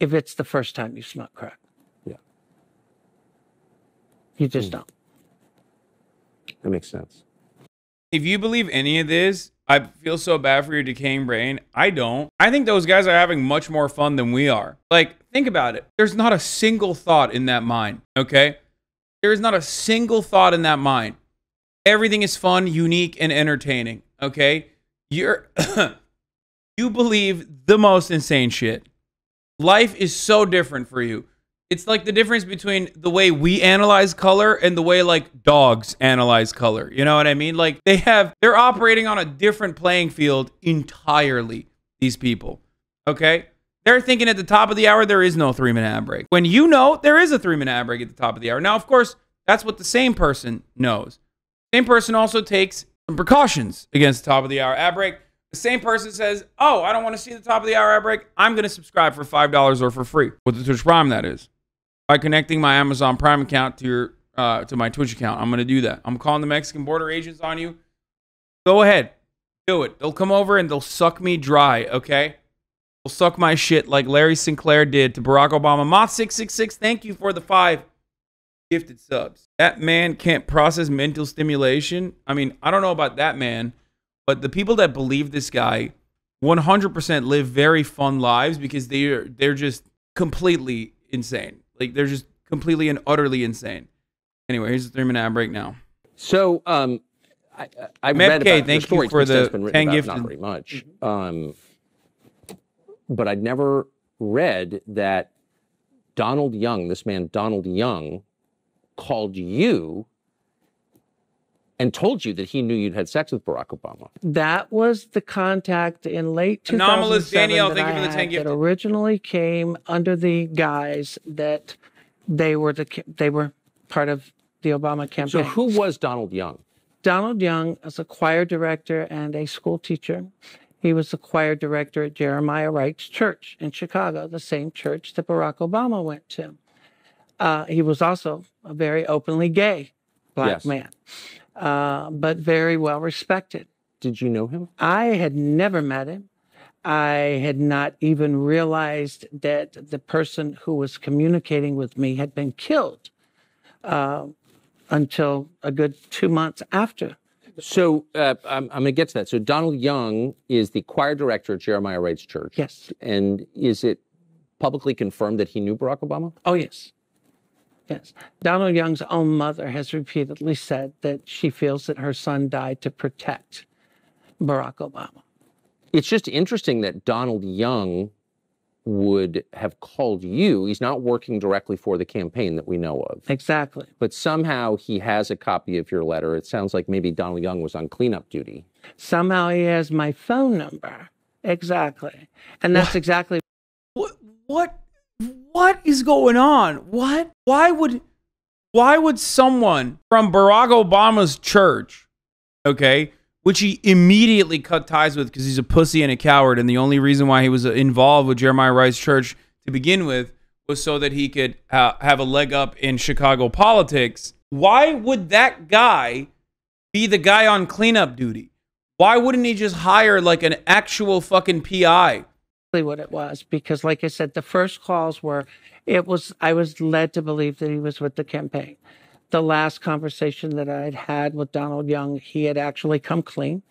if it's the first time you smoke crack.
Yeah.
You just hmm. don't.
That makes sense.
If you believe any of this, I feel so bad for your decaying brain. I don't. I think those guys are having much more fun than we are. Like, think about it. There's not a single thought in that mind, okay? There is not a single thought in that mind. Everything is fun, unique, and entertaining, okay? You're <coughs> you believe the most insane shit. Life is so different for you. It's like the difference between the way we analyze color and the way like dogs analyze color. You know what I mean? Like they have they're operating on a different playing field entirely. These people. Okay? They're thinking at the top of the hour there is no 3-minute ad break. When you know there is a 3-minute ad break at the top of the hour. Now, of course, that's what the same person knows. Same person also takes some precautions against the top of the hour ad break. The same person says, "Oh, I don't want to see the top of the hour ad break. I'm going to subscribe for five dollars or for free with the Twitch Prime. That is by connecting my Amazon Prime account to your uh, to my Twitch account. I'm to do that. I'm calling the Mexican border agents on you. Go ahead, do it. They'll come over and they'll suck me dry. Okay, they'll suck my shit like Larry Sinclair did to Barack Obama. Moth six six six. Thank you for the five gifted subs. That man can't process mental stimulation. I mean, I don't know about that man, but the people that believe this guy 100% live very fun lives because they're they're just completely insane. Like they're just completely and utterly insane. Anyway, here's the three minute ad break now.
So, um, I, I
Mep
read
K,
about
thank
story
you for
the been
10
written about,
gifted.
Not very much. Um, but I'd never read that Donald Young, this man Donald Young, called you and told you that he knew you'd had sex with Barack Obama.
That was the contact in late 2007
Anomalous Danielle,
that
thank you for the 10
had that originally came under the guise that they were the they were part of the Obama campaign.
So, who was Donald Young?
Donald Young was a choir director and a school teacher. He was the choir director at Jeremiah Wright's church in Chicago, the same church that Barack Obama went to. Uh, he was also a very openly gay black
Yes.
man, uh, but very well respected.
Did you know him?
I had never met him. I had not even realized that the person who was communicating with me had been killed uh, until a good two months after.
So uh, I'm, I'm going to get to that. So Donald Young is the choir director at Jeremiah Wright's church.
Yes.
And is it publicly confirmed that he knew Barack Obama?
Oh, yes. Yes. Donald Young's own mother has repeatedly said that she feels that her son died to protect Barack Obama.
It's just interesting that Donald Young would have called you. He's not working directly for the campaign that we know of,
Exactly.
but somehow he has a copy of your letter. It sounds like maybe Donald Young was on cleanup duty.
Somehow he has my phone number. Exactly. And that's exactly
What what what is going on? What? Why would why would someone from Barack Obama's church, okay, which he immediately cut ties with because he's a pussy and a coward, and the only reason why he was involved with Jeremiah Wright's church to begin with was so that he could uh, have a leg up in Chicago politics. Why would that guy be the guy on cleanup duty? Why wouldn't he just hire like an actual fucking PI?
What it was because like i said the first calls were it was i was led to believe that he was with the campaign. The last conversation that i'd had with donald young he had actually come clean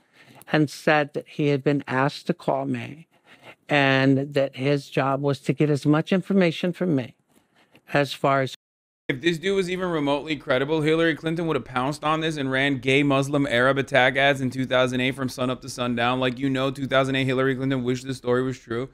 and said that he had been asked to call me and that his job was to get as much information from me as far as
If this dude was even remotely credible, Hillary Clinton would have pounced on this and ran gay Muslim Arab attack ads in 2008 from sun up to sundown. Like you know, 2008 Hillary Clinton wished the story was true.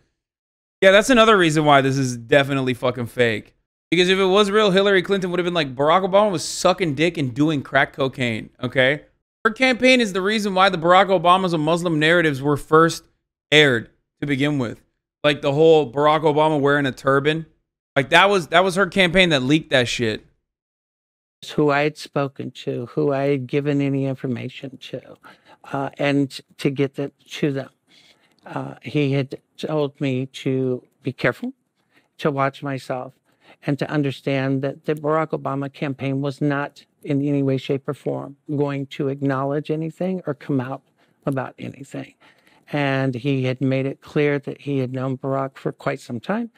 Yeah, that's another reason why this is definitely fucking fake. Because if it was real, Hillary Clinton would have been like Barack Obama was sucking dick and doing crack cocaine. Okay, her campaign is the reason why the Barack Obamas of Muslim narratives were first aired to begin with. Like the whole Barack Obama wearing a turban. Like that was that was her campaign that leaked that shit.
who I had spoken to, who I had given any information to, uh, and to get that to them. Uh, he had told me to be careful, to watch myself, and to understand that the Barack Obama campaign was not in any way, shape, or form going to acknowledge anything or come out about anything. And he had made it clear that he had known Barack for quite some time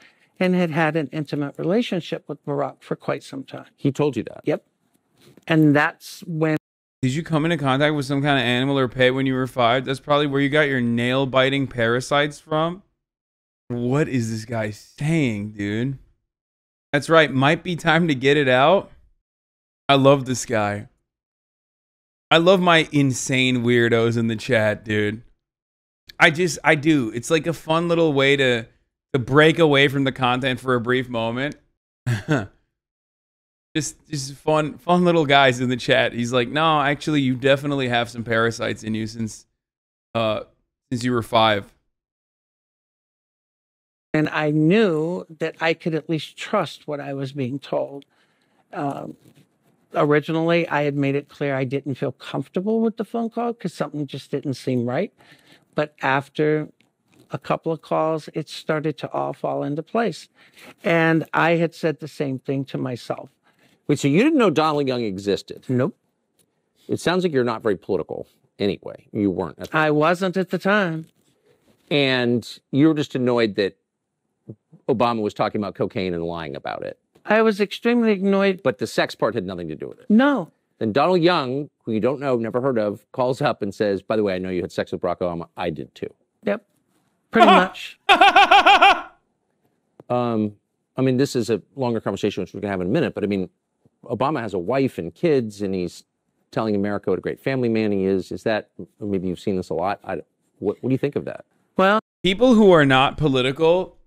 and had had an intimate relationship with Barack for quite some time.
He told you that.
Yep. And that's when
Did you come into contact with some kind of animal or pet when you were five? That's probably where you got your nail biting parasites from. What is this guy saying, dude? That's right. Might be time to get it out. I love this guy. I love my insane weirdos in the chat, dude. I just, I do. It's like a fun little way to to break away from the content for a brief moment. <laughs> just just fun fun little guys in the chat. He's like, "No, actually you definitely have some parasites in you since uh since you were 5."
and I knew that I could at least trust what I was being told. Um, originally, I had made it clear I didn't feel comfortable with the phone call because something just didn't seem right. But after a couple of calls, it started to all fall into place. And I had said the same thing to myself.
Wait, so you didn't know Donald Young existed?
Nope,
It sounds like you're not very political anyway. You weren't. at the-
I wasn't at the time.
And you were just annoyed that Obama was talking about cocaine and lying about it.
I was extremely annoyed.
But the sex part had nothing to do with it.
No,
Then Donald Young, who you don't know, never heard of, calls up and says, By the way, I know you had sex with Barack Obama. I did too.
yep, pretty <laughs> much.
Um, I mean, this is a longer conversation, which we're going to have in a minute, but I mean, Obama has a wife and kids, and he's telling America what a great family man he is. Is that, maybe you've seen this a lot? I, what, what do you think of that?
Well,
People who are not political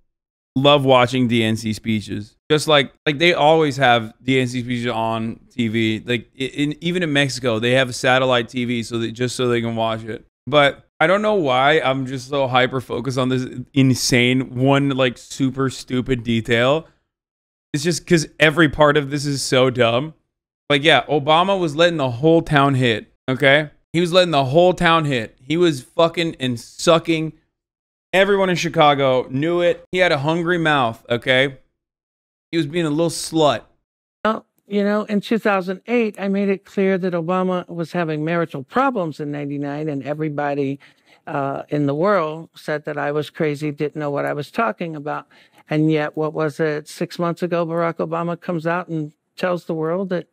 love watching DNC speeches. Just like like they always have DNC speeches on TV. Like in, even in Mexico, they have a satellite TV so that just so they can watch it. But I don't know why I'm just so hyper focused on this insane one like super stupid detail. It's just because every part of this is so dumb. Like yeah, Obama was letting the whole town hit. Okay, He was letting the whole town hit. He was fucking and sucking. Everyone in Chicago knew it. He had a hungry mouth, okay? He was being a little slut.
You know, in 2008, I made it clear that Obama was having marital problems in 99, and everybody uh, in the world said that I was crazy, didn't know what I was talking about. And yet, what was it, six months ago, Barack Obama comes out and tells the world that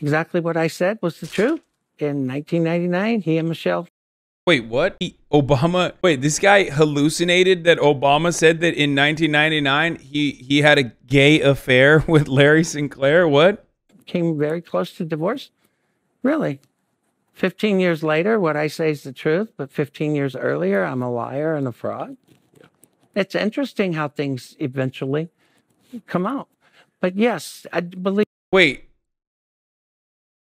exactly what I said was the truth. In 1999, he and Michelle
Wait, what? He, Obama. Wait, this guy hallucinated that Obama said that in 1999 he he had a gay affair <laughs> with Larry Sinclair. What?
came very close to divorce. Really? 15 years later, what I say is the truth, but 15 years earlier, I'm a liar and a fraud. It's interesting how things eventually come out. But yes, I believe
Wait.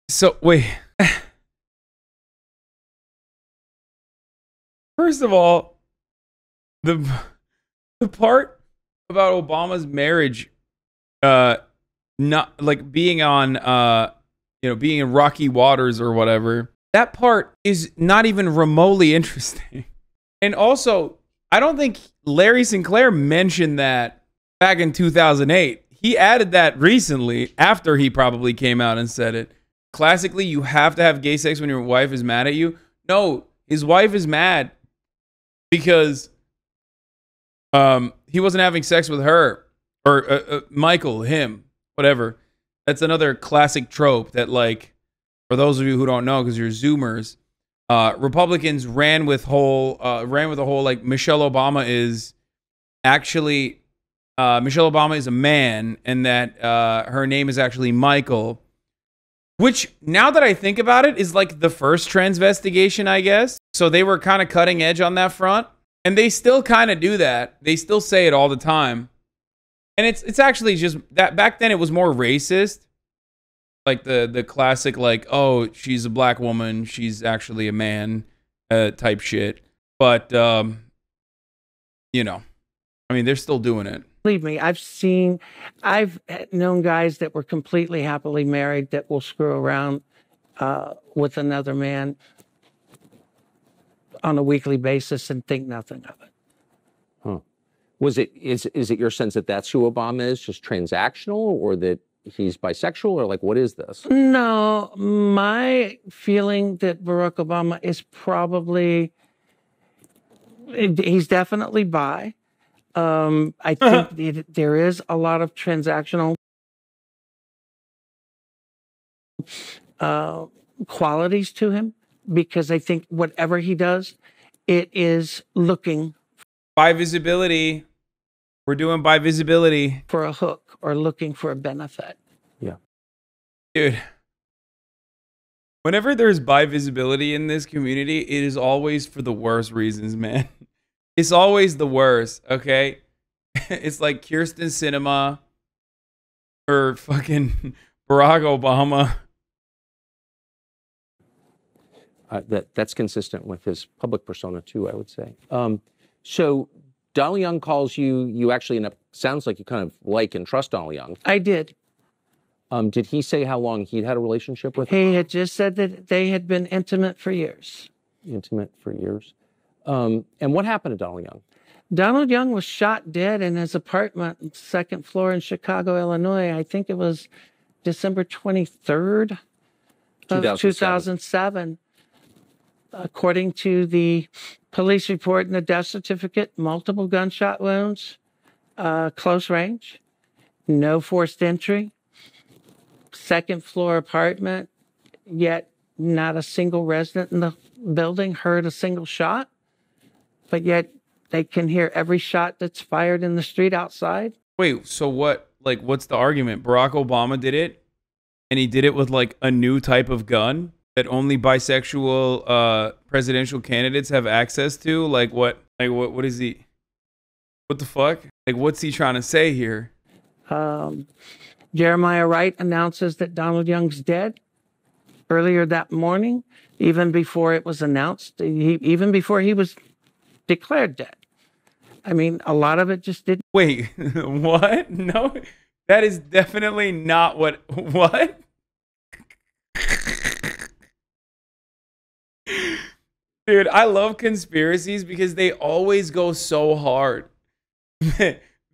So wait. <laughs> First of all, the <laughs> the part about Obama's marriage, uh, not like being on, uh, you know, being in rocky waters or whatever. That part is not even remotely <laughs> interesting. And also, I don't think Larry Sinclair mentioned that back in 2008. He added that recently after he probably came out and said it. Classically, you have to have gay sex when your wife is mad at you. No, his wife is mad because um he wasn't having sex with her or uh, uh, Michael, him, whatever. That's another classic trope that like for those of you who don't know because you're zoomers, uh Republicans ran with whole uh ran with the whole like Michelle Obama is actually uh Michelle Obama is a man and that uh her name is actually Michael. Which now that I think about it is like the first transvestigation, I guess. So they were kind of cutting edge on that front. And they still kind of do that. They still say it all the time. And it's it's actually just that back then it was more racist. Like the the classic like, oh, she's a black woman, she's actually a man uh type shit. But um you know, I mean, they're still doing it.
believe me, I've seen, I've known guys that were completely happily married that will screw around uh, with another man on a weekly basis and think nothing of it. Huh.
Was it is is it your sense that that's who Obama is, just transactional, or that he's bisexual, or like what is this?
No, my feeling that Barack Obama is probably he's definitely bi. Um, I <laughs> think that there is a lot of transactional uh, qualities to him because I think whatever he does, it is looking
Bi visibility. We're doing bi visibility.
for a hook or looking for a benefit. Yeah.
Dude. Whenever there's bi visibility in this community, it is always for the worst reasons, man. <laughs> It's always the worst, okay? <laughs> It's like Kyrsten Sinema or fucking <laughs> Barack Obama.
Uh, that that's consistent with his public persona too, I would say. Um, so Donald Young calls you. You actually end up. Sounds like you kind of like and trust Donald Young.
I did.
Um, did he say how long he'd had a relationship with?
He had just said that they had been intimate for years.
Intimate for years. Um, and what happened to Donald Young?
Donald Young was shot dead in his apartment, second floor in Chicago, Illinois. I think it was December 23rd of
2007.
2007. According to the police report and the death certificate, multiple gunshot wounds, uh, close range, no forced entry, second floor apartment, yet not a single resident in the building heard a single shot, but yet they can hear every shot that's fired in the street outside.
Wait, so what? Like, what's the argument? Barack Obama did it, and he did it with like a new type of gun that only bisexual uh, presidential candidates have access to. Like, what? Like, what? What is he? What the fuck? Like, what's he trying to say here?
Um, Jeremiah Wright announces that Donald Young's dead earlier that morning, even before it was announced, he, even before he was declared dead. I mean, a lot of it just didn't.
Wait, <laughs> what? No, that is definitely not what. <laughs> What? Dude, I love conspiracies because they always go so hard. <laughs>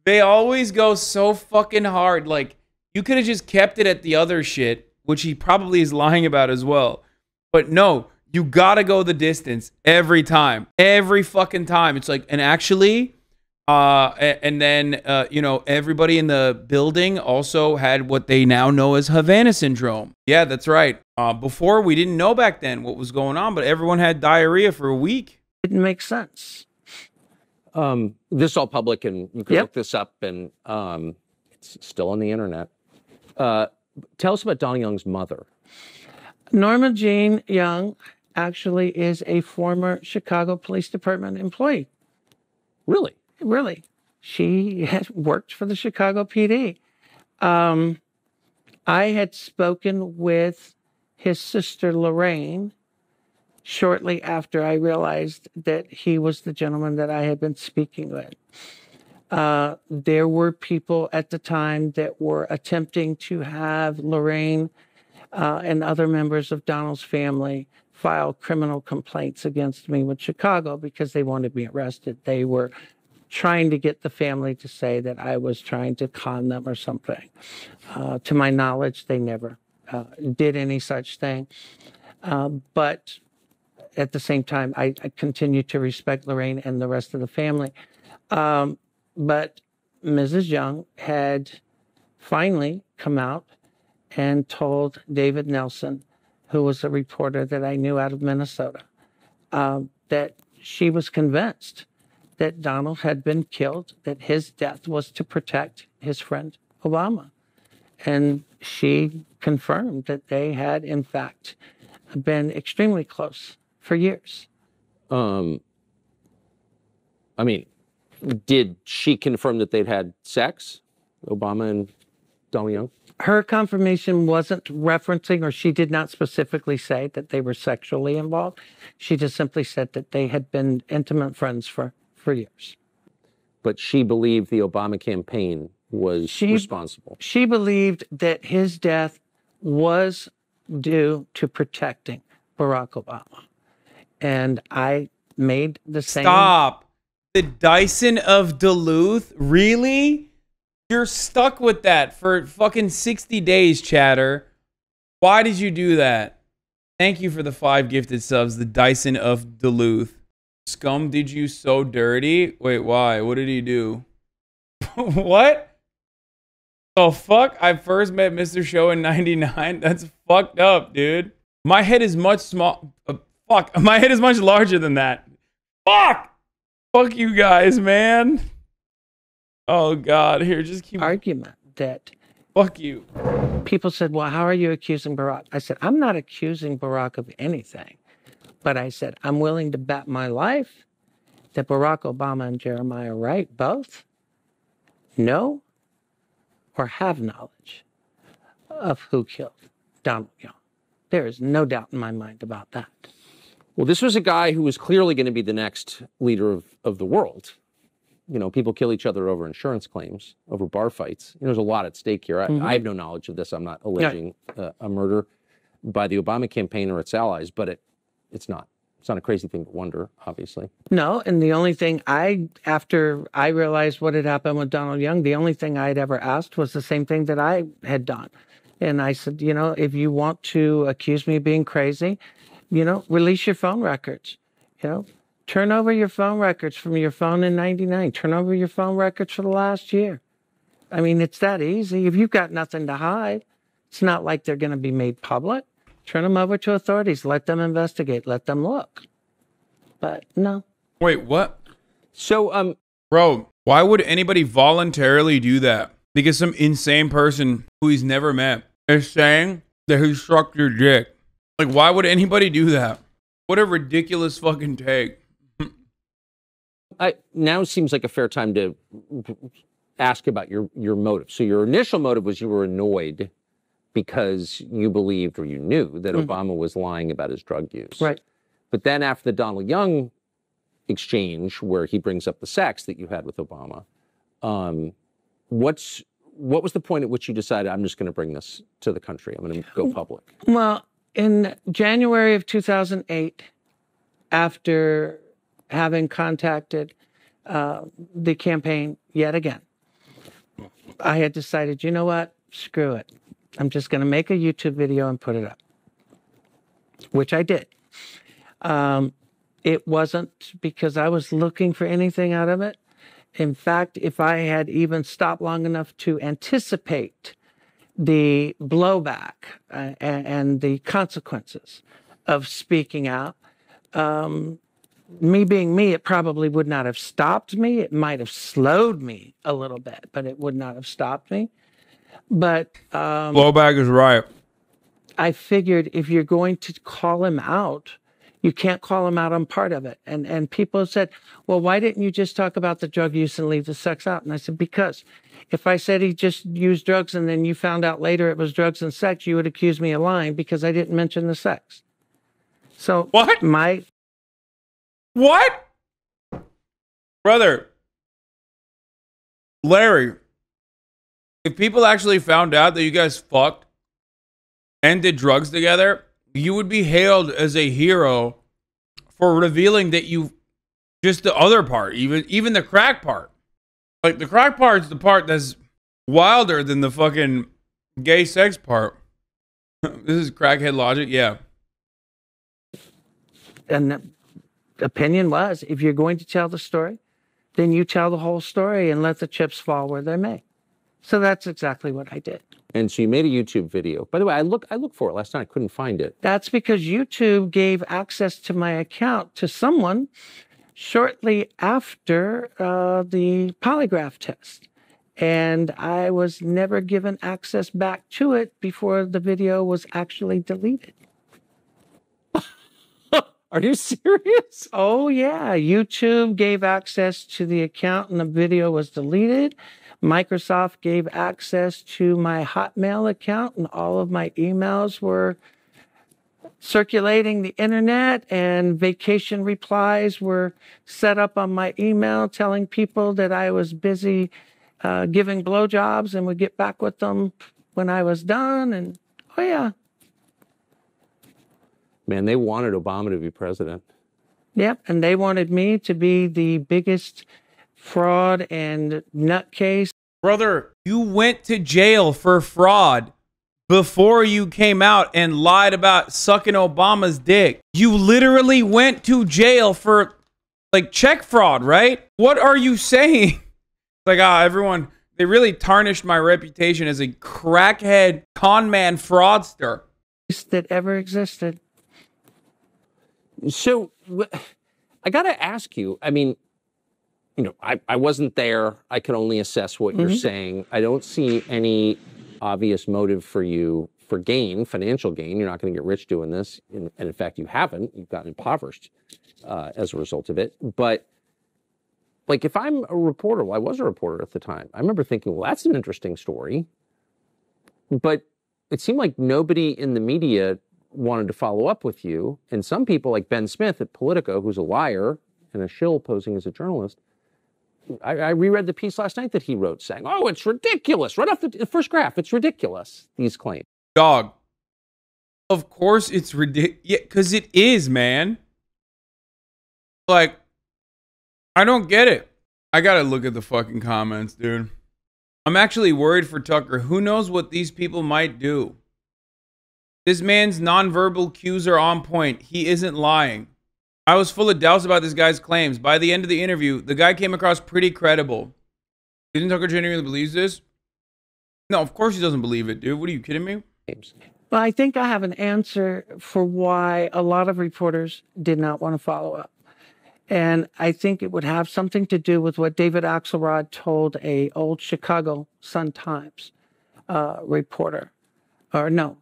they always go so fucking hard. Like, you could have just kept it at the other shit, which he probably is lying about as well. But no, you gotta go the distance every time. Every fucking time. It's like, and actually, uh, and then, uh, you know, everybody in the building also had what they now know as Havana syndrome. Yeah, that's right. Uh, before, we didn't know back then what was going on, but everyone had diarrhea for a week.
Didn't make sense.
Um, this is all public, and you can
Yep.
look this up, and um, it's still on the internet. Uh, tell us about Donald Young's mother.
Norma Jean Young actually is a former Chicago Police Department employee.
Really?
Really, she had worked for the Chicago PD. Um, I had spoken with his sister Lorraine shortly after I realized that he was the gentleman that I had been speaking with. Uh, there were people at the time that were attempting to have Lorraine uh, and other members of Donald's family file criminal complaints against me with Chicago because they wanted me arrested. They were trying to get the family to say that I was trying to con them or something. Uh, to my knowledge, they never uh, did any such thing. Uh, but at the same time, I, I continue to respect Lorraine and the rest of the family. Um, but Mrs. Young had finally come out and told David Nelson, who was a reporter that I knew out of Minnesota, um, that she was convinced that Donald had been killed, that his death was to protect his friend Obama. And she confirmed that they had, in fact, been extremely close for years.
Um, I mean, did she confirm that they'd had sex, Obama and Donald Young?
Her confirmation wasn't referencing, or she did not specifically say that they were sexually involved. She just simply said that they had been intimate friends for, for years.
But she believed the Obama campaign was
She-
responsible.
She believed that his death was due to protecting Barack Obama. And I made the same.
Stop. The Dyson of Duluth? Really? You're stuck with that for fucking 60 days, chatter. Why did you do that? Thank you for the five gifted subs, the Dyson of Duluth. Scum did you so dirty? Wait, why? What did he do? <laughs> what? Oh fuck! I first met Mr. Show in '99. That's fucked up, dude. My head is much small. Uh, fuck, <laughs> my head is much larger than that. Fuck! Fuck you guys, man. Oh god, here, just keep.
argument that
Fuck you.
people said, Well, how are you accusing Barack? I said, I'm not accusing Barack of anything. But I said, I'm willing to bet my life that Barack Obama and Jeremiah Wright both know or have knowledge of who killed Donald Young. There is no doubt in my mind about that.
Well, this was a guy who was clearly going to be the next leader of, of the world. You know, people kill each other over insurance claims, over bar fights. You know, there's a lot at stake here. I,
Mhm.
I have no knowledge of this. I'm not alleging uh, a murder by the Obama campaign or its allies, but it, it's not. It's not a crazy thing to wonder, obviously.
No, and the only thing I, after I realized what had happened with Donald Young, the only thing I'd ever asked was the same thing that I had done. And I said, you know, if you want to accuse me of being crazy, you know, release your phone records. You know, turn over your phone records from your phone in 99, turn over your phone records for the last year. I mean, it's that easy. If you've got nothing to hide, it's not like they're going to be made public. Turn them over to authorities, let them investigate, let them look. But no,
Wait, what?
So, um,
Bro, why would anybody voluntarily do that? Because some insane person who he's never met is saying that he struck your dick. Like, why would anybody do that? What a ridiculous fucking take.
I, now seems like a fair time to ask about your your motive. So your initial motive was you were annoyed because you believed or you knew that
Mhm.
Obama was lying about his drug use.
right.
But then after the Donald Young exchange, where he brings up the sex that you had with Obama, um, what's what was the point at which you decided I'm just going to bring this to the country? I'm going to go public.
Well, in January of 2008, after having contacted uh, the campaign yet again, I had decided, you know what? Screw it. I'm just going to make a YouTube video and put it up, which I did. Um, it wasn't because I was looking for anything out of it. In fact, if I had even stopped long enough to anticipate the blowback uh, and, and, the consequences of speaking out, um, me being me, it probably would not have stopped me. It might have slowed me a little bit, but it would not have stopped me. But um,
blowback is right.
I figured if you're going to call him out, you can't call him out on part of it. And and people said, well, why didn't you just talk about the drug use and leave the sex out? And I said, because if I said he just used drugs and then you found out later it was drugs and sex, you would accuse me of lying because I didn't mention the sex. So
what?
My
what? Brother, Larry, if people actually found out that you guys fucked and did drugs together, you would be hailed as a hero for revealing that you just the other part, even even the crack part. Like the crack part's the part that's wilder than the fucking gay sex part. <laughs> this is crackhead logic, yeah.
And the opinion was if you're going to tell the story, then you tell the whole story and let the chips fall where they may. So that's exactly what I did.
And so you made a YouTube video. By the way, I look I looked for it last night. I couldn't find it.
That's because YouTube gave access to my account to someone shortly after uh, the polygraph test. And I was never given access back to it before the video was actually deleted. <laughs>
Are you serious?
Oh, yeah. YouTube gave access to the account and the video was deleted. Microsoft gave access to my Hotmail account and all of my emails were circulating the internet and vacation replies were set up on my email telling people that I was busy uh, giving blowjobs and would get back with them when I was done. And oh, yeah.
Man, they wanted Obama to be president.
Yep. And they wanted me to be the biggest fraud and nutcase.
Brother, you went to jail for fraud before you came out and lied about sucking Obama's dick. You literally went to jail for like check fraud, right? What are you saying? <laughs> Like, ah, everyone, they really tarnished my reputation as a crackhead con man fraudster.
That ever existed.
So I got to ask you, I mean, you know, I, I wasn't there. I can only assess what mm-hmm. you're saying. I don't see any obvious motive for you for gain, financial gain. You're not going to get rich doing this. And, and, in fact, you haven't. You've gotten impoverished uh, as a result of it. But like if I'm a reporter, well, I was a reporter at the time. I remember thinking, well, that's an interesting story. But it seemed like nobody in the media wanted to follow up with you. And some people, like Ben Smith at Politico, who's a liar and a shill posing as a journalist, I, I, reread the piece last night that he wrote saying, oh, it's ridiculous. Right off the, the first graph, it's ridiculous, these claims.
Dog. Of course it's ridiculous. Yeah, because it is, man. Like, I don't get it. I got to look at the fucking comments, dude. I'm actually worried for Tucker. Who knows what these people might do? This man's nonverbal cues are on point. He isn't lying. I was full of doubts about this guy's claims. By the end of the interview, the guy came across pretty credible. Didn't Tucker genuinely believe this? No, of course he doesn't believe it, dude. What are you kidding me?
Well, I think I have an answer for why a lot of reporters did not want to follow up. And I think it would have something to do with what David Axelrod told a old Chicago Sun Times uh, reporter, or no,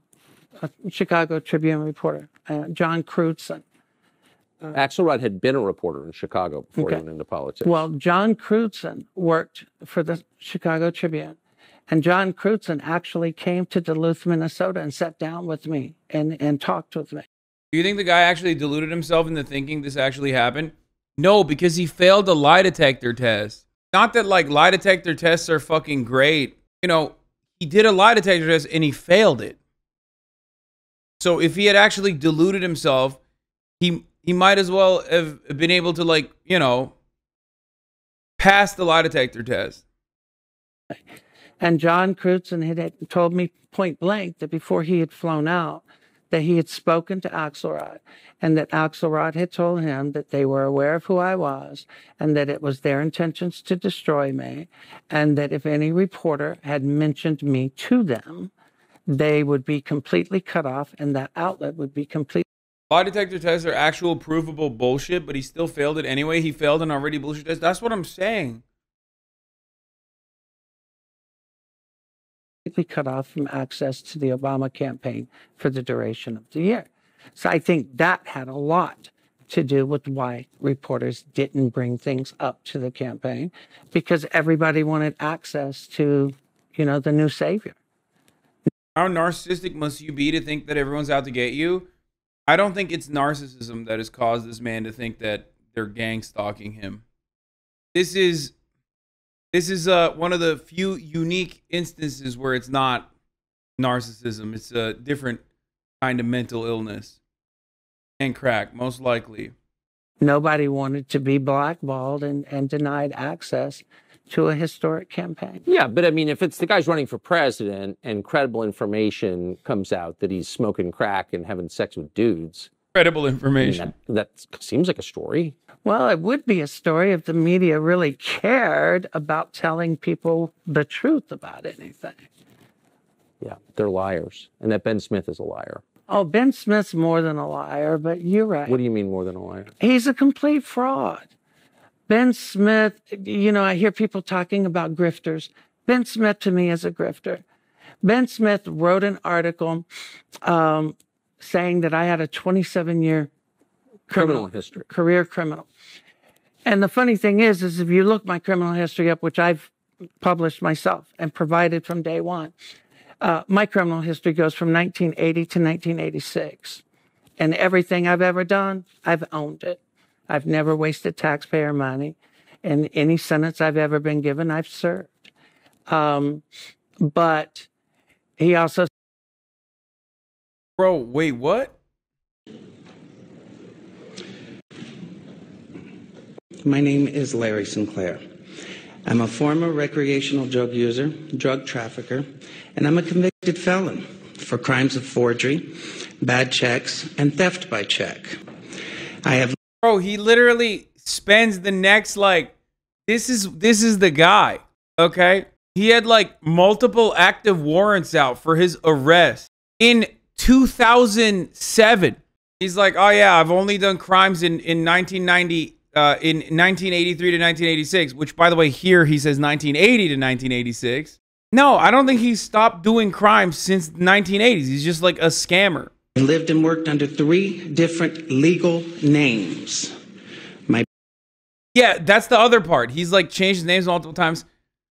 Chicago Tribune reporter, uh, John Crewdson.
Uh, Axelrod had been a reporter in Chicago before okay. he went into politics.
Well, John Crewdson worked for the Chicago Tribune. And John Crewdson actually came to Duluth, Minnesota and sat down with me and, and talked with me.
Do you think the guy actually deluded himself into thinking this actually happened? No, because he failed the lie detector test. Not that like lie detector tests are fucking great. You know, he did a lie detector test and he failed it. So if he had actually deluded himself, he he might as well have been able to like, you know, pass the lie detector test.
And John Crewdson had, had told me point blank that before he had flown out, that he had spoken to Axelrod and that Axelrod had told him that they were aware of who I was and that it was their intentions to destroy me and that if any reporter had mentioned me to them, they would be completely cut off and that outlet would be completely
Lie detector tests are actual provable bullshit, but he still failed it anyway. He failed an already bullshit test. That's what I'm saying.
cut off from access to the Obama campaign for the duration of the year. So I think that had a lot to do with why reporters didn't bring things up to the campaign because everybody wanted access to, you know, the new savior.
How narcissistic must you be to think that everyone's out to get you? I don't think it's narcissism that has caused this man to think that they're gang stalking him. This is this is uh, one of the few unique instances where it's not narcissism. It's a different kind of mental illness and crack, most likely.
Nobody wanted to be blackballed and, and denied access to a historic campaign.
Yeah, but I mean, if it's the guy's running for president and credible information comes out that he's smoking crack and having sex with dudes,
credible
I mean,
information.
that, that seems like a story.
Well, it would be a story if the media really cared about telling people the truth about anything.
Yeah, they're liars, and that Ben Smith is a liar.
Oh, Ben Smith's more than a liar, but you're right.
What do you mean more than a liar?
He's a complete fraud. Ben Smith, you know, I hear people talking about grifters. Ben Smith to me is a grifter. Ben Smith wrote an article um, saying that I had a 27 year
Criminal history.
career criminal. And the funny thing is, is if you look my criminal history up, which I've published myself and provided from day one, uh, my criminal history goes from 1980 to 1986. And everything I've ever done, I've owned it. I've never wasted taxpayer money. And any sentence I've ever been given, I've served. Um, but he also
Bro, wait, what?
My name is Larry Sinclair. I'm a former recreational drug user, drug trafficker, and I'm a convicted felon for crimes of forgery, bad checks, and theft by check. I have
Bro, he literally spends the next like this is this is the guy. Okay? He had like multiple active warrants out for his arrest in 2007. He's like, "Oh yeah, I've only done crimes in in 1990 uh, in 1983 to 1986, which by the way here he says 1980 to 1986. No, I don't think he's stopped doing crimes since the 1980s. He's just like a scammer.
Lived and worked under three different legal names. My
Yeah, that's the other part. He's like changed his names multiple times.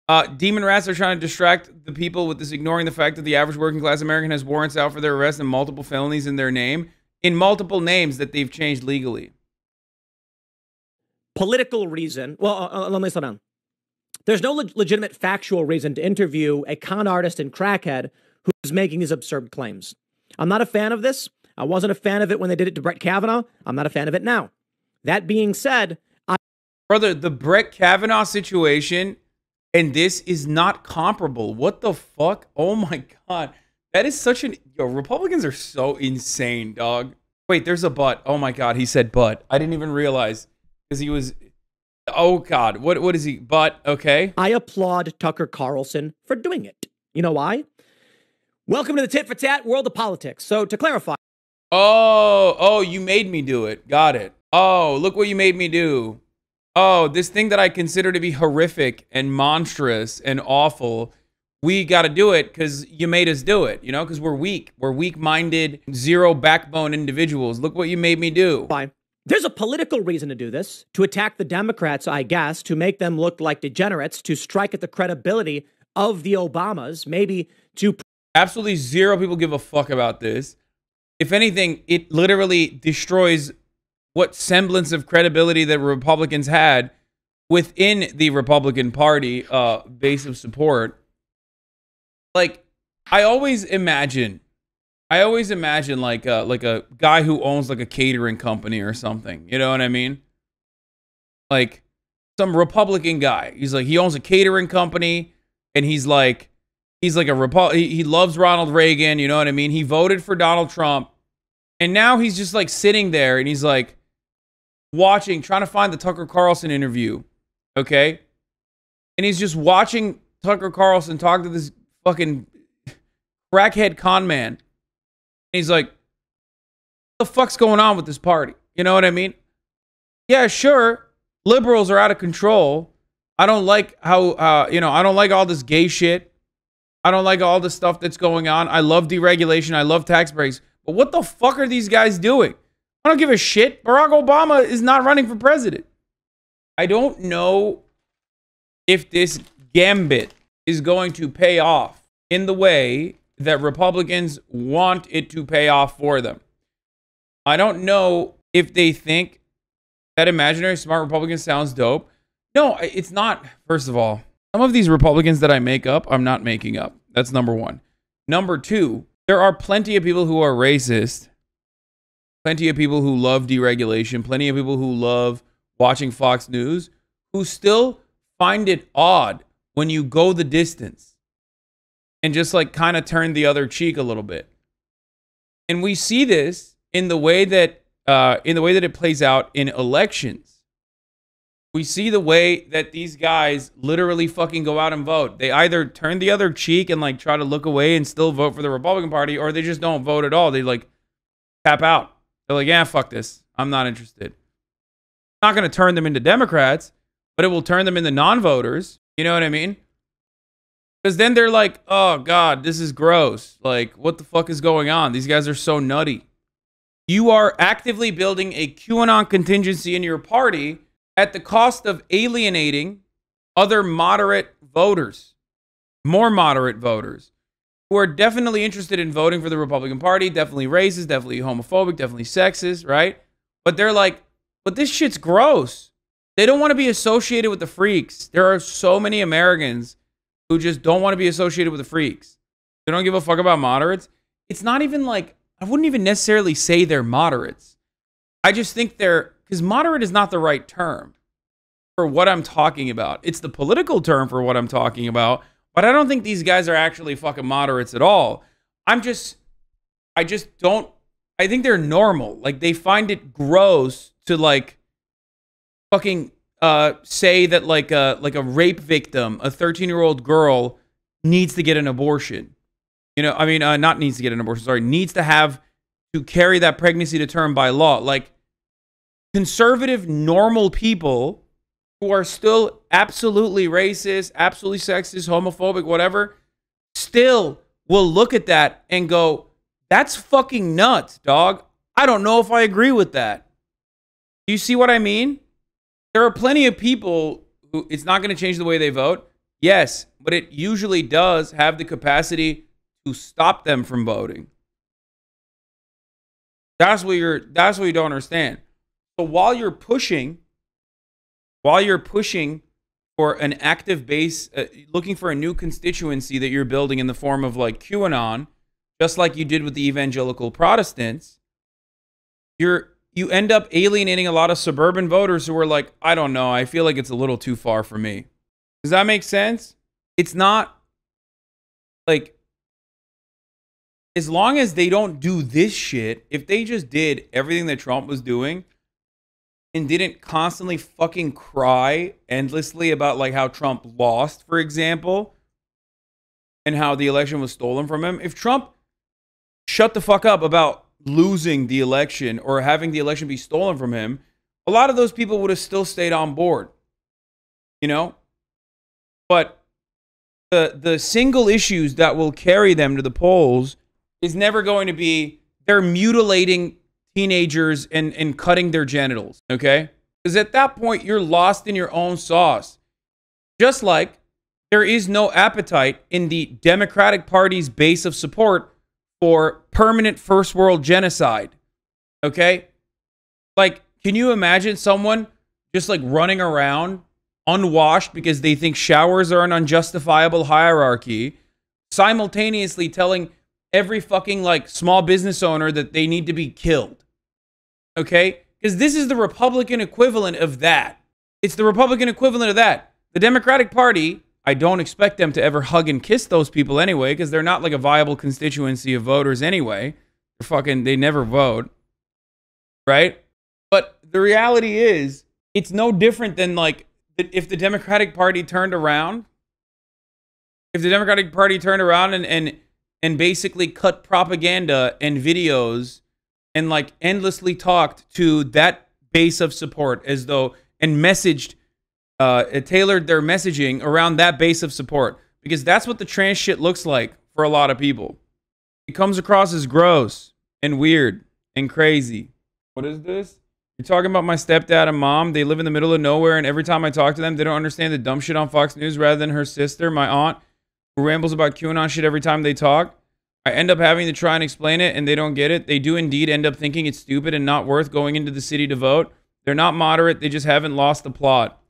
Uh, demon rats are trying to distract the people with this, ignoring the fact that the average working class American has warrants out for their arrest and multiple felonies in their name, in multiple names that they've changed legally.
political reason. Well, uh, uh, let me slow down. There's no leg- legitimate factual reason to interview a con artist and crackhead who's making these absurd claims. I'm not a fan of this. I wasn't a fan of it when they did it to Brett Kavanaugh. I'm not a fan of it now. That being said, I
Brother, the Brett Kavanaugh situation and this is not comparable. What the fuck? Oh my god. That is such an yo, Republicans are so insane, dog. Wait, there's a but. Oh my god, he said but. I didn't even realize because he was Oh god. What what is he? But okay.
I applaud Tucker Carlson for doing it. You know why? Welcome to the tit for tat world of politics. So to clarify,
Oh, oh, you made me do it. Got it. Oh, look what you made me do. Oh, this thing that I consider to be horrific and monstrous and awful. We got to do it because you made us do it, you know, because we're weak. We're weak minded, zero backbone individuals. Look what you made me do.
Fine. There's a political reason to do this to attack the Democrats, I guess, to make them look like degenerates, to strike at the credibility of the Obamas, maybe to
Absolutely zero people give a fuck about this. If anything, it literally destroys what semblance of credibility that Republicans had within the Republican Party uh, base of support. Like, I always imagine, I always imagine like a, like a guy who owns like a catering company or something. You know what I mean? Like some Republican guy. He's like he owns a catering company and he's like he's like a he, he loves Ronald Reagan, you know what I mean? He voted for Donald Trump. And now he's just like sitting there and he's like watching trying to find the Tucker Carlson interview. Okay? And he's just watching Tucker Carlson talk to this fucking crackhead con man. And he's like, what the fuck's going on with this party? You know what I mean? Yeah, sure. Liberals are out of control. I don't like how, uh, you know, I don't like all this gay shit. I don't like all the stuff that's going on. I love deregulation. I love tax breaks. But what the fuck are these guys doing? I don't give a shit. Barack Obama is not running for president. I don't know if this gambit is going to pay off in the way that Republicans want it to pay off for them. I don't know if they think that imaginary smart Republican sounds dope. No, it's not. First of all, some of these Republicans that I make up, I'm not making up. That's number one. Number two, there are plenty of people who are racist, plenty of people who love deregulation, plenty of people who love watching Fox News who still find it odd when you go the distance and just like kind of turn the other cheek a little bit. And we see this in the way that uh, in the way that it plays out in elections. We see the way that these guys literally fucking go out and vote. They either turn the other cheek and like try to look away and still vote for the Republican Party, or they just don't vote at all. They like tap out. They're like, yeah, fuck this. I'm not interested. Not going to turn them into Democrats, but it will turn them into non voters. You know what I mean? Because then they're like, oh, God, this is gross. Like, what the fuck is going on? These guys are so nutty. You are actively building a QAnon contingency in your party at the cost of alienating other moderate voters, more moderate voters, who are definitely interested in voting for the Republican Party, definitely racist, definitely homophobic, definitely sexist, right? But they're like, but this shit's gross. They don't want to be associated with the freaks. There are so many Americans who just don't want to be associated with the freaks. They don't give a fuck about moderates. It's not even like, I wouldn't even necessarily say they're moderates. I just think they're, because moderate is not the right term for what I'm talking about. It's the political term for what I'm talking about, but I don't think these guys are actually fucking moderates at all. I'm just, I just don't, I think they're normal. Like they find it gross to like, fucking uh, say that like a like a rape victim, a 13 year old girl needs to get an abortion. You know, I mean, uh, not needs to get an abortion. Sorry, needs to have to carry that pregnancy to term by law. Like conservative, normal people who are still absolutely racist, absolutely sexist, homophobic, whatever, still will look at that and go, "That's fucking nuts, dog." I don't know if I agree with that. Do you see what I mean? there are plenty of people who it's not going to change the way they vote. Yes, but it usually does have the capacity to stop them from voting. That's what you're that's what you don't understand. So while you're pushing while you're pushing for an active base uh, looking for a new constituency that you're building in the form of like QAnon, just like you did with the evangelical Protestants, you're you end up alienating a lot of suburban voters who are like, I don't know, I feel like it's a little too far for me. Does that make sense? It's not like as long as they don't do this shit, if they just did everything that Trump was doing and didn't constantly fucking cry endlessly about like how Trump lost, for example, and how the election was stolen from him, if Trump shut the fuck up about losing the election or having the election be stolen from him, a lot of those people would have still stayed on board. You know? But the the single issues that will carry them to the polls is never going to be they're mutilating teenagers and, and cutting their genitals. Okay? Because at that point you're lost in your own sauce. Just like there is no appetite in the Democratic Party's base of support for permanent first world genocide. Okay? Like, can you imagine someone just like running around unwashed because they think showers are an unjustifiable hierarchy, simultaneously telling every fucking like small business owner that they need to be killed. Okay? Because this is the Republican equivalent of that. It's the Republican equivalent of that. The Democratic Party, I don't expect them to ever hug and kiss those people anyway, because they're not like a viable constituency of voters anyway. They're fucking, they never vote. Right? But the reality is, it's no different than like if the Democratic Party turned around. If the Democratic Party turned around and, and and basically cut propaganda and videos and like endlessly talked to that base of support as though and messaged uh tailored their messaging around that base of support. Because that's what the trans shit looks like for a lot of people. It comes across as gross and weird and crazy. What is this? You're talking about my stepdad and mom. They live in the middle of nowhere and every time i talk to them they don't understand the dumb shit on fox news rather than her sister my aunt who rambles about qanon shit every time they talk I end up having to try and explain it and they don't get it. They do indeed end up thinking it's stupid and not worth going into the city to vote. They're not moderate, they just haven't lost the plot.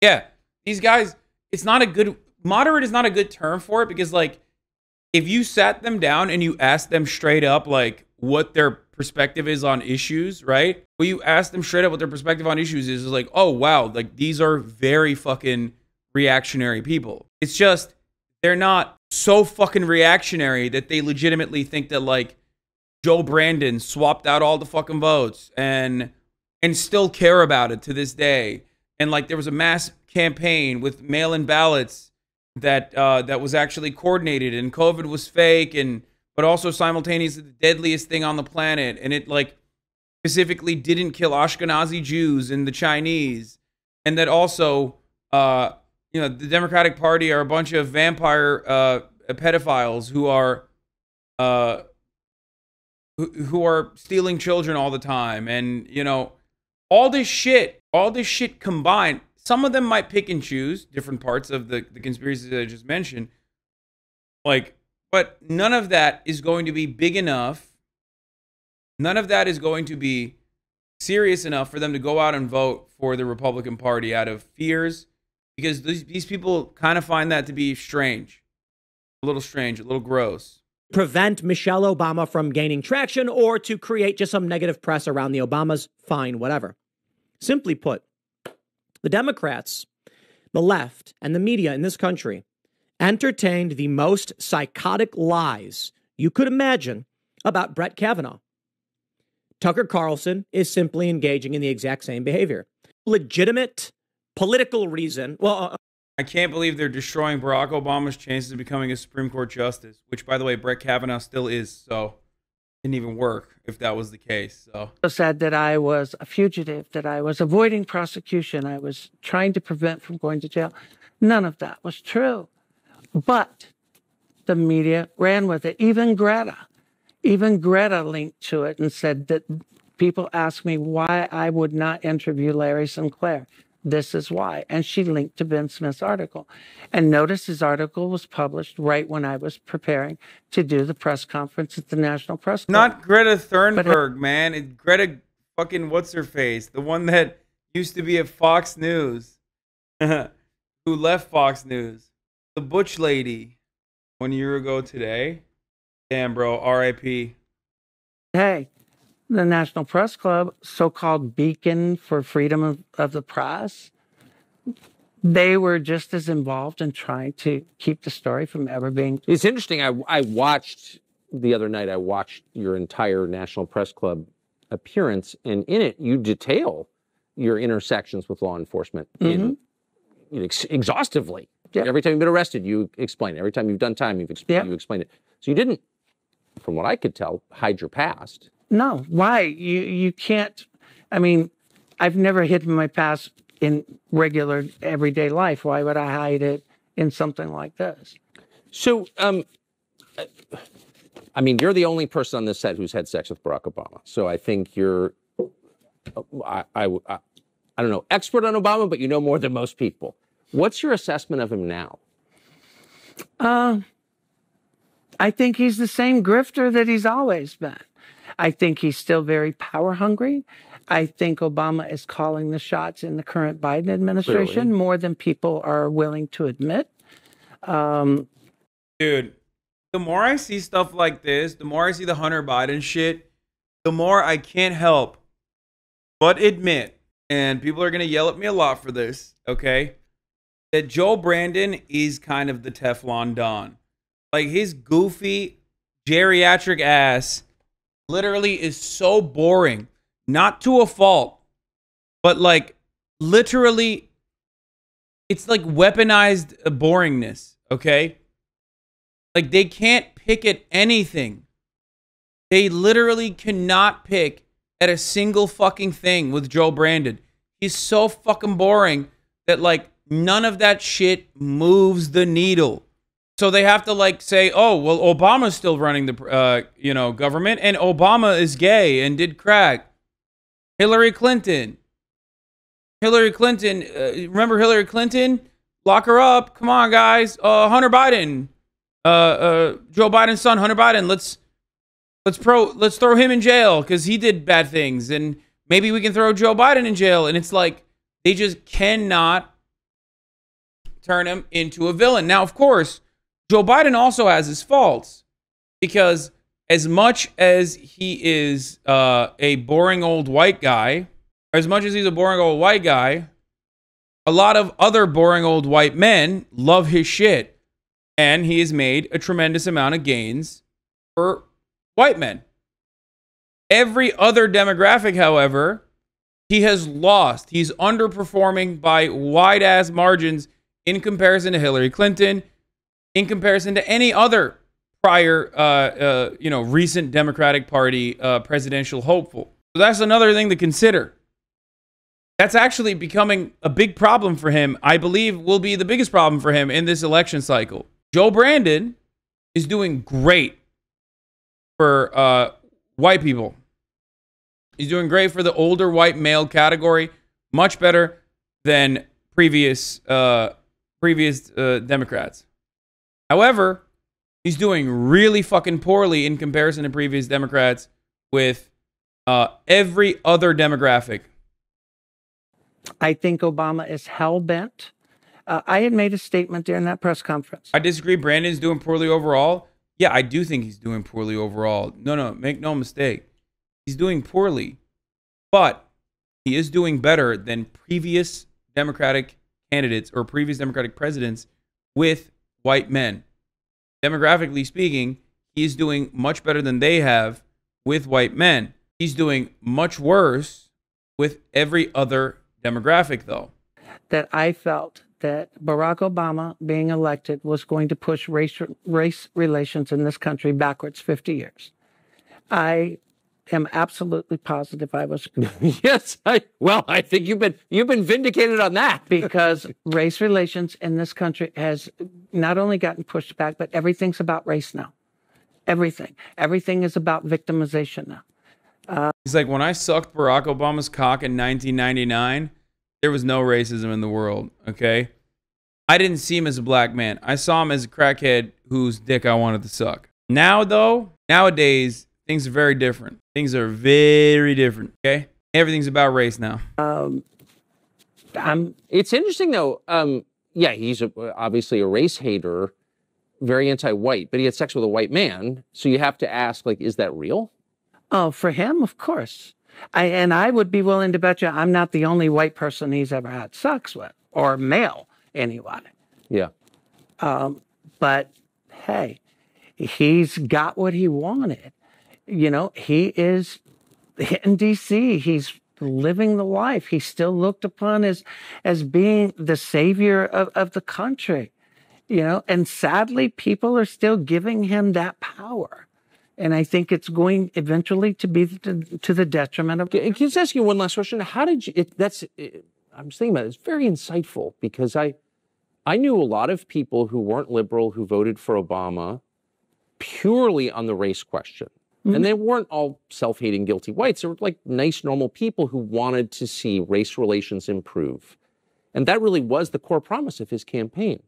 Yeah, these guys, it's not a good moderate is not a good term for it because like if you sat them down and you asked them straight up like what their perspective is on issues, right? Well, you ask them straight up what their perspective on issues is, is like, oh wow, like these are very fucking reactionary people. It's just they're not so fucking reactionary that they legitimately think that like Joe Brandon swapped out all the fucking votes and and still care about it to this day. And like there was a mass campaign with mail-in ballots that uh, that was actually coordinated, and COVID was fake, and but also simultaneously the deadliest thing on the planet, and it like specifically didn't kill Ashkenazi Jews and the Chinese, and that also uh, you know the Democratic Party are a bunch of vampire uh, pedophiles who are uh, who, who are stealing children all the time, and you know all this shit, all this shit combined. Some of them might pick and choose different parts of the, the conspiracies that I just mentioned. Like, but none of that is going to be big enough. None of that is going to be serious enough for them to go out and vote for the Republican Party out of fears because these, these people kind of find that to be strange, a little strange, a little gross.
Prevent Michelle Obama from gaining traction or to create just some negative press around the Obamas, fine, whatever. Simply put, the Democrats, the left, and the media in this country entertained the most psychotic lies you could imagine about Brett Kavanaugh. Tucker Carlson is simply engaging in the exact same behavior. Legitimate political reason. Well, uh,
I can't believe they're destroying Barack Obama's chances of becoming a Supreme Court justice, which, by the way, Brett Kavanaugh still is. So didn't even work if that was the case. So
said that I was a fugitive, that I was avoiding prosecution, I was trying to prevent from going to jail. None of that was true. But the media ran with it. Even Greta, even Greta linked to it and said that people asked me why I would not interview Larry Sinclair. This is why. And she linked to Ben Smith's article. And notice his article was published right when I was preparing to do the press conference at the National Press Club.
not Greta Thunberg, man. It's Greta fucking what's her face, the one that used to be at Fox News, <laughs> who left Fox News, the Butch lady, one year ago today. Damn, bro. R.I.P.
Hey, the National Press Club, so called beacon for freedom of, of the press, they were just as involved in trying to keep the story from ever being.
It's interesting. I, I watched the other night, I watched your entire National Press Club appearance, and in it, you detail your intersections with law enforcement in, mm-hmm. in ex- exhaustively.
Yep.
Every time you've been arrested, you explain it. Every time you've done time, you've, exp-
Yep.
you explained it. So you didn't, from what I could tell, hide your past.
No, why? You you can't. I mean, I've never hidden my past in regular everyday life. Why would I hide it in something like this?
So, um, I mean, you're the only person on this set who's had sex with Barack Obama. So I think you're, I, I, I, I don't know, expert on Obama, but you know more than most people. What's your assessment of him now?
Uh, I think he's the same grifter that he's always been. I think he's still very power hungry. I think Obama is calling the shots in the current Biden administration
Clearly.
more than people are willing to admit. Um,
Dude, the more I see stuff like this, the more I see the Hunter Biden shit, the more I can't help but admit, and people are going to yell at me a lot for this, okay, that Joe Brandon is kind of the Teflon Don. Like his goofy geriatric ass literally is so boring, not to a fault, but like literally, it's like weaponized boringness, okay? Like they can't pick at anything. They literally cannot pick at a single fucking thing with Joe Brandon. He's so fucking boring that like none of that shit moves the needle. So they have to like say, "Oh, well Obama's still running the uh, you know, government and Obama is gay and did crack." Hillary Clinton. Hillary Clinton, uh, remember Hillary Clinton? Lock her up. Come on, guys. Uh, Hunter Biden. Uh, uh, Joe Biden's son, Hunter Biden. Let's let's pro let's throw him in jail because he did bad things, and maybe we can throw Joe Biden in jail. And it's like they just cannot turn him into a villain. Now, of course, Joe Biden also has his faults because as much as he is uh, a boring old white guy, as much as he's a boring old white guy, a lot of other boring old white men love his shit. And he has made a tremendous amount of gains for white men. Every other demographic, however, he has lost. He's underperforming by wide ass margins in comparison to Hillary Clinton, in comparison to any other prior, uh, uh, you know, recent Democratic Party uh, presidential hopeful. So that's another thing to consider. That's actually becoming a big problem for him. I believe will be the biggest problem for him in this election cycle. Joe Brandon is doing great for uh, white people. He's doing great for the older white male category, much better than previous uh, previous uh, Democrats. However, he's doing really fucking poorly in comparison to previous Democrats with uh, every other demographic.
I think Obama is hell bent. Uh, I had made a statement during that press conference.
I disagree. Brandon's doing poorly overall. Yeah, I do think he's doing poorly overall. No, no, make no mistake. He's doing poorly, but he is doing better than previous Democratic candidates or previous Democratic presidents with white men. Demographically speaking, he's doing much better than they have with white men. He's doing much worse with every other demographic, though.
That I felt that Barack Obama being elected was going to push race race relations in this country backwards 50 years. I am absolutely positive I was <laughs>
yes, I well, I think you've been you've been vindicated on that <laughs>
because race relations in this country has not only gotten pushed back, but everything's about race now. Everything, everything is about victimization now.
Uh, He's like, when I sucked Barack Obama's cock in 1999, there was no racism in the world. Okay, I didn't see him as a black man. I saw him as a crackhead whose dick I wanted to suck. Now, though, nowadays things are very different. Things are very different. Okay, everything's about race now. Um,
I'm. It's interesting though. Um, yeah, he's a, obviously a race hater, very anti-white, but he had sex with a white man. So you have to ask, like, is that real?
Oh, for him, of course. I, and I would be willing to bet you I'm not the only white person he's ever had sex with, or male anyway.
Yeah.
Um, but hey, he's got what he wanted. You know, he is in DC. He's living the life. He's still looked upon as as being the savior of, of the country. You know, and sadly, people are still giving him that power and I think it's going eventually to be to, to the detriment of.
Can I just ask you one last question? How did you? It, that's it, I'm thinking about it. It's very insightful because I I knew a lot of people who weren't liberal who voted for Obama purely on the race question. Mm-hmm. And they weren't all self hating, guilty whites. They were like nice, normal people who wanted to see race relations improve. And that really was the core promise of his campaign.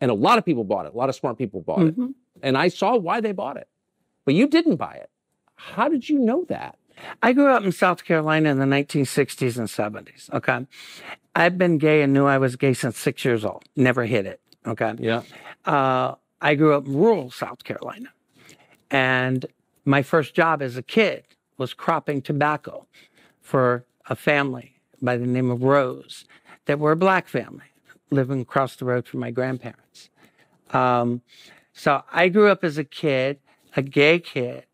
And a lot of people bought it. A lot of smart people bought mm-hmm. it. And I saw why they bought it but you didn't buy it. How did you know that?
I grew up in South Carolina in the 1960s and 70s. Okay. I've been gay and knew I was gay since six years old. Never hid it. Okay.
Yeah.
Uh, I grew up in rural South Carolina. And my first job as a kid was cropping tobacco for a family by the name of Rose that were a black family living across the road from my grandparents. Um, so I grew up as a kid, a gay kid,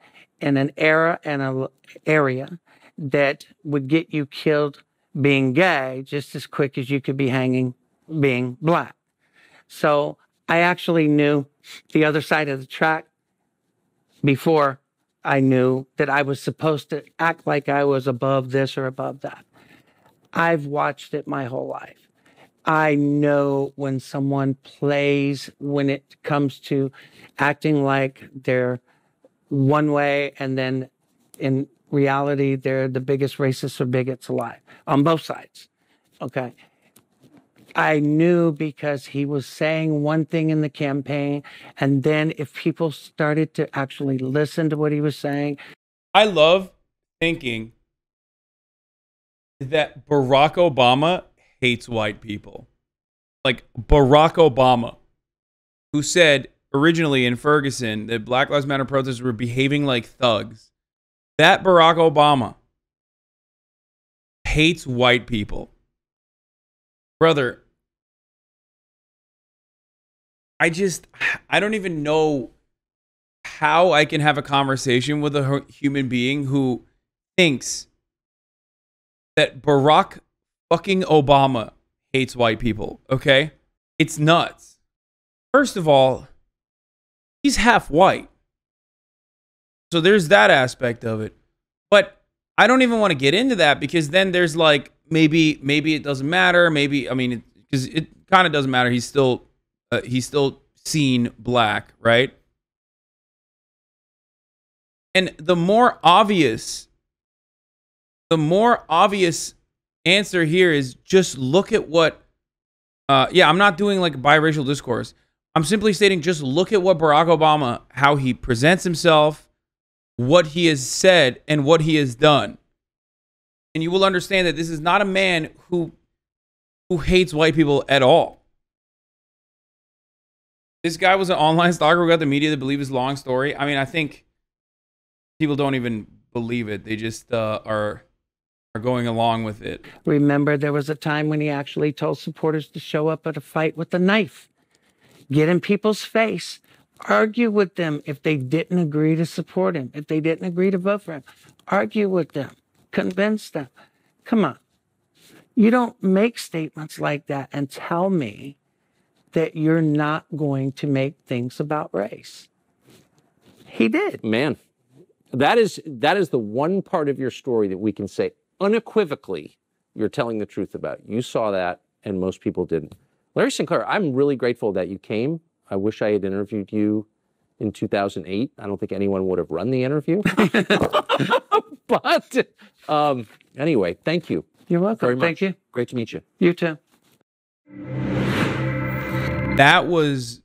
in an era and an area that would get you killed being gay just as quick as you could be hanging being black. So I actually knew the other side of the track before I knew that I was supposed to act like I was above this or above that. I've watched it my whole life. I know when someone plays, when it comes to acting like they're one way and then in reality they're the biggest racists or bigots alive on both sides. Okay. I knew because he was saying one thing in the campaign. And then if people started to actually listen to what he was saying,
I love thinking that Barack Obama hates white people. Like Barack Obama, who said originally in Ferguson that Black Lives Matter protesters were behaving like thugs. That Barack Obama hates white people. Brother, I just, I don't even know how I can have a conversation with a human being who thinks that Barack fucking Obama hates white people, okay? It's nuts. First of all, he's half white. So there's that aspect of it. But I don't even want to get into that because then there's like maybe maybe it doesn't matter, maybe I mean because it, it kind of doesn't matter. He's still uh, he's still seen black, right? And the more obvious, the more obvious answer here is just look at what. Uh, yeah, I'm not doing like biracial discourse. I'm simply stating just look at what Barack Obama, how he presents himself, what he has said, and what he has done. And you will understand that this is not a man who who hates white people at all. This guy was an online stalker who got the media to believe his long story. I mean, I think people don't even believe it. They just uh, are are going along with it.
Remember, there was a time when he actually told supporters to show up at a fight with a knife, get in people's face, argue with them if they didn't agree to support him, if they didn't agree to vote for him, argue with them, convince them. Come on. You don't make statements like that and tell me that you're not going to make things about race. He did.
Man, that is that is the one part of your story that we can say unequivocally you're telling the truth about. You saw that and most people didn't. Larry Sinclair, I'm really grateful that you came. I wish I had interviewed you in 2008. I don't think anyone would have run the interview. <laughs> but um, anyway, thank you.
You're welcome.
Very much.
Thank you.
Great to meet you.
You too.
That was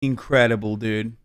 incredible, dude.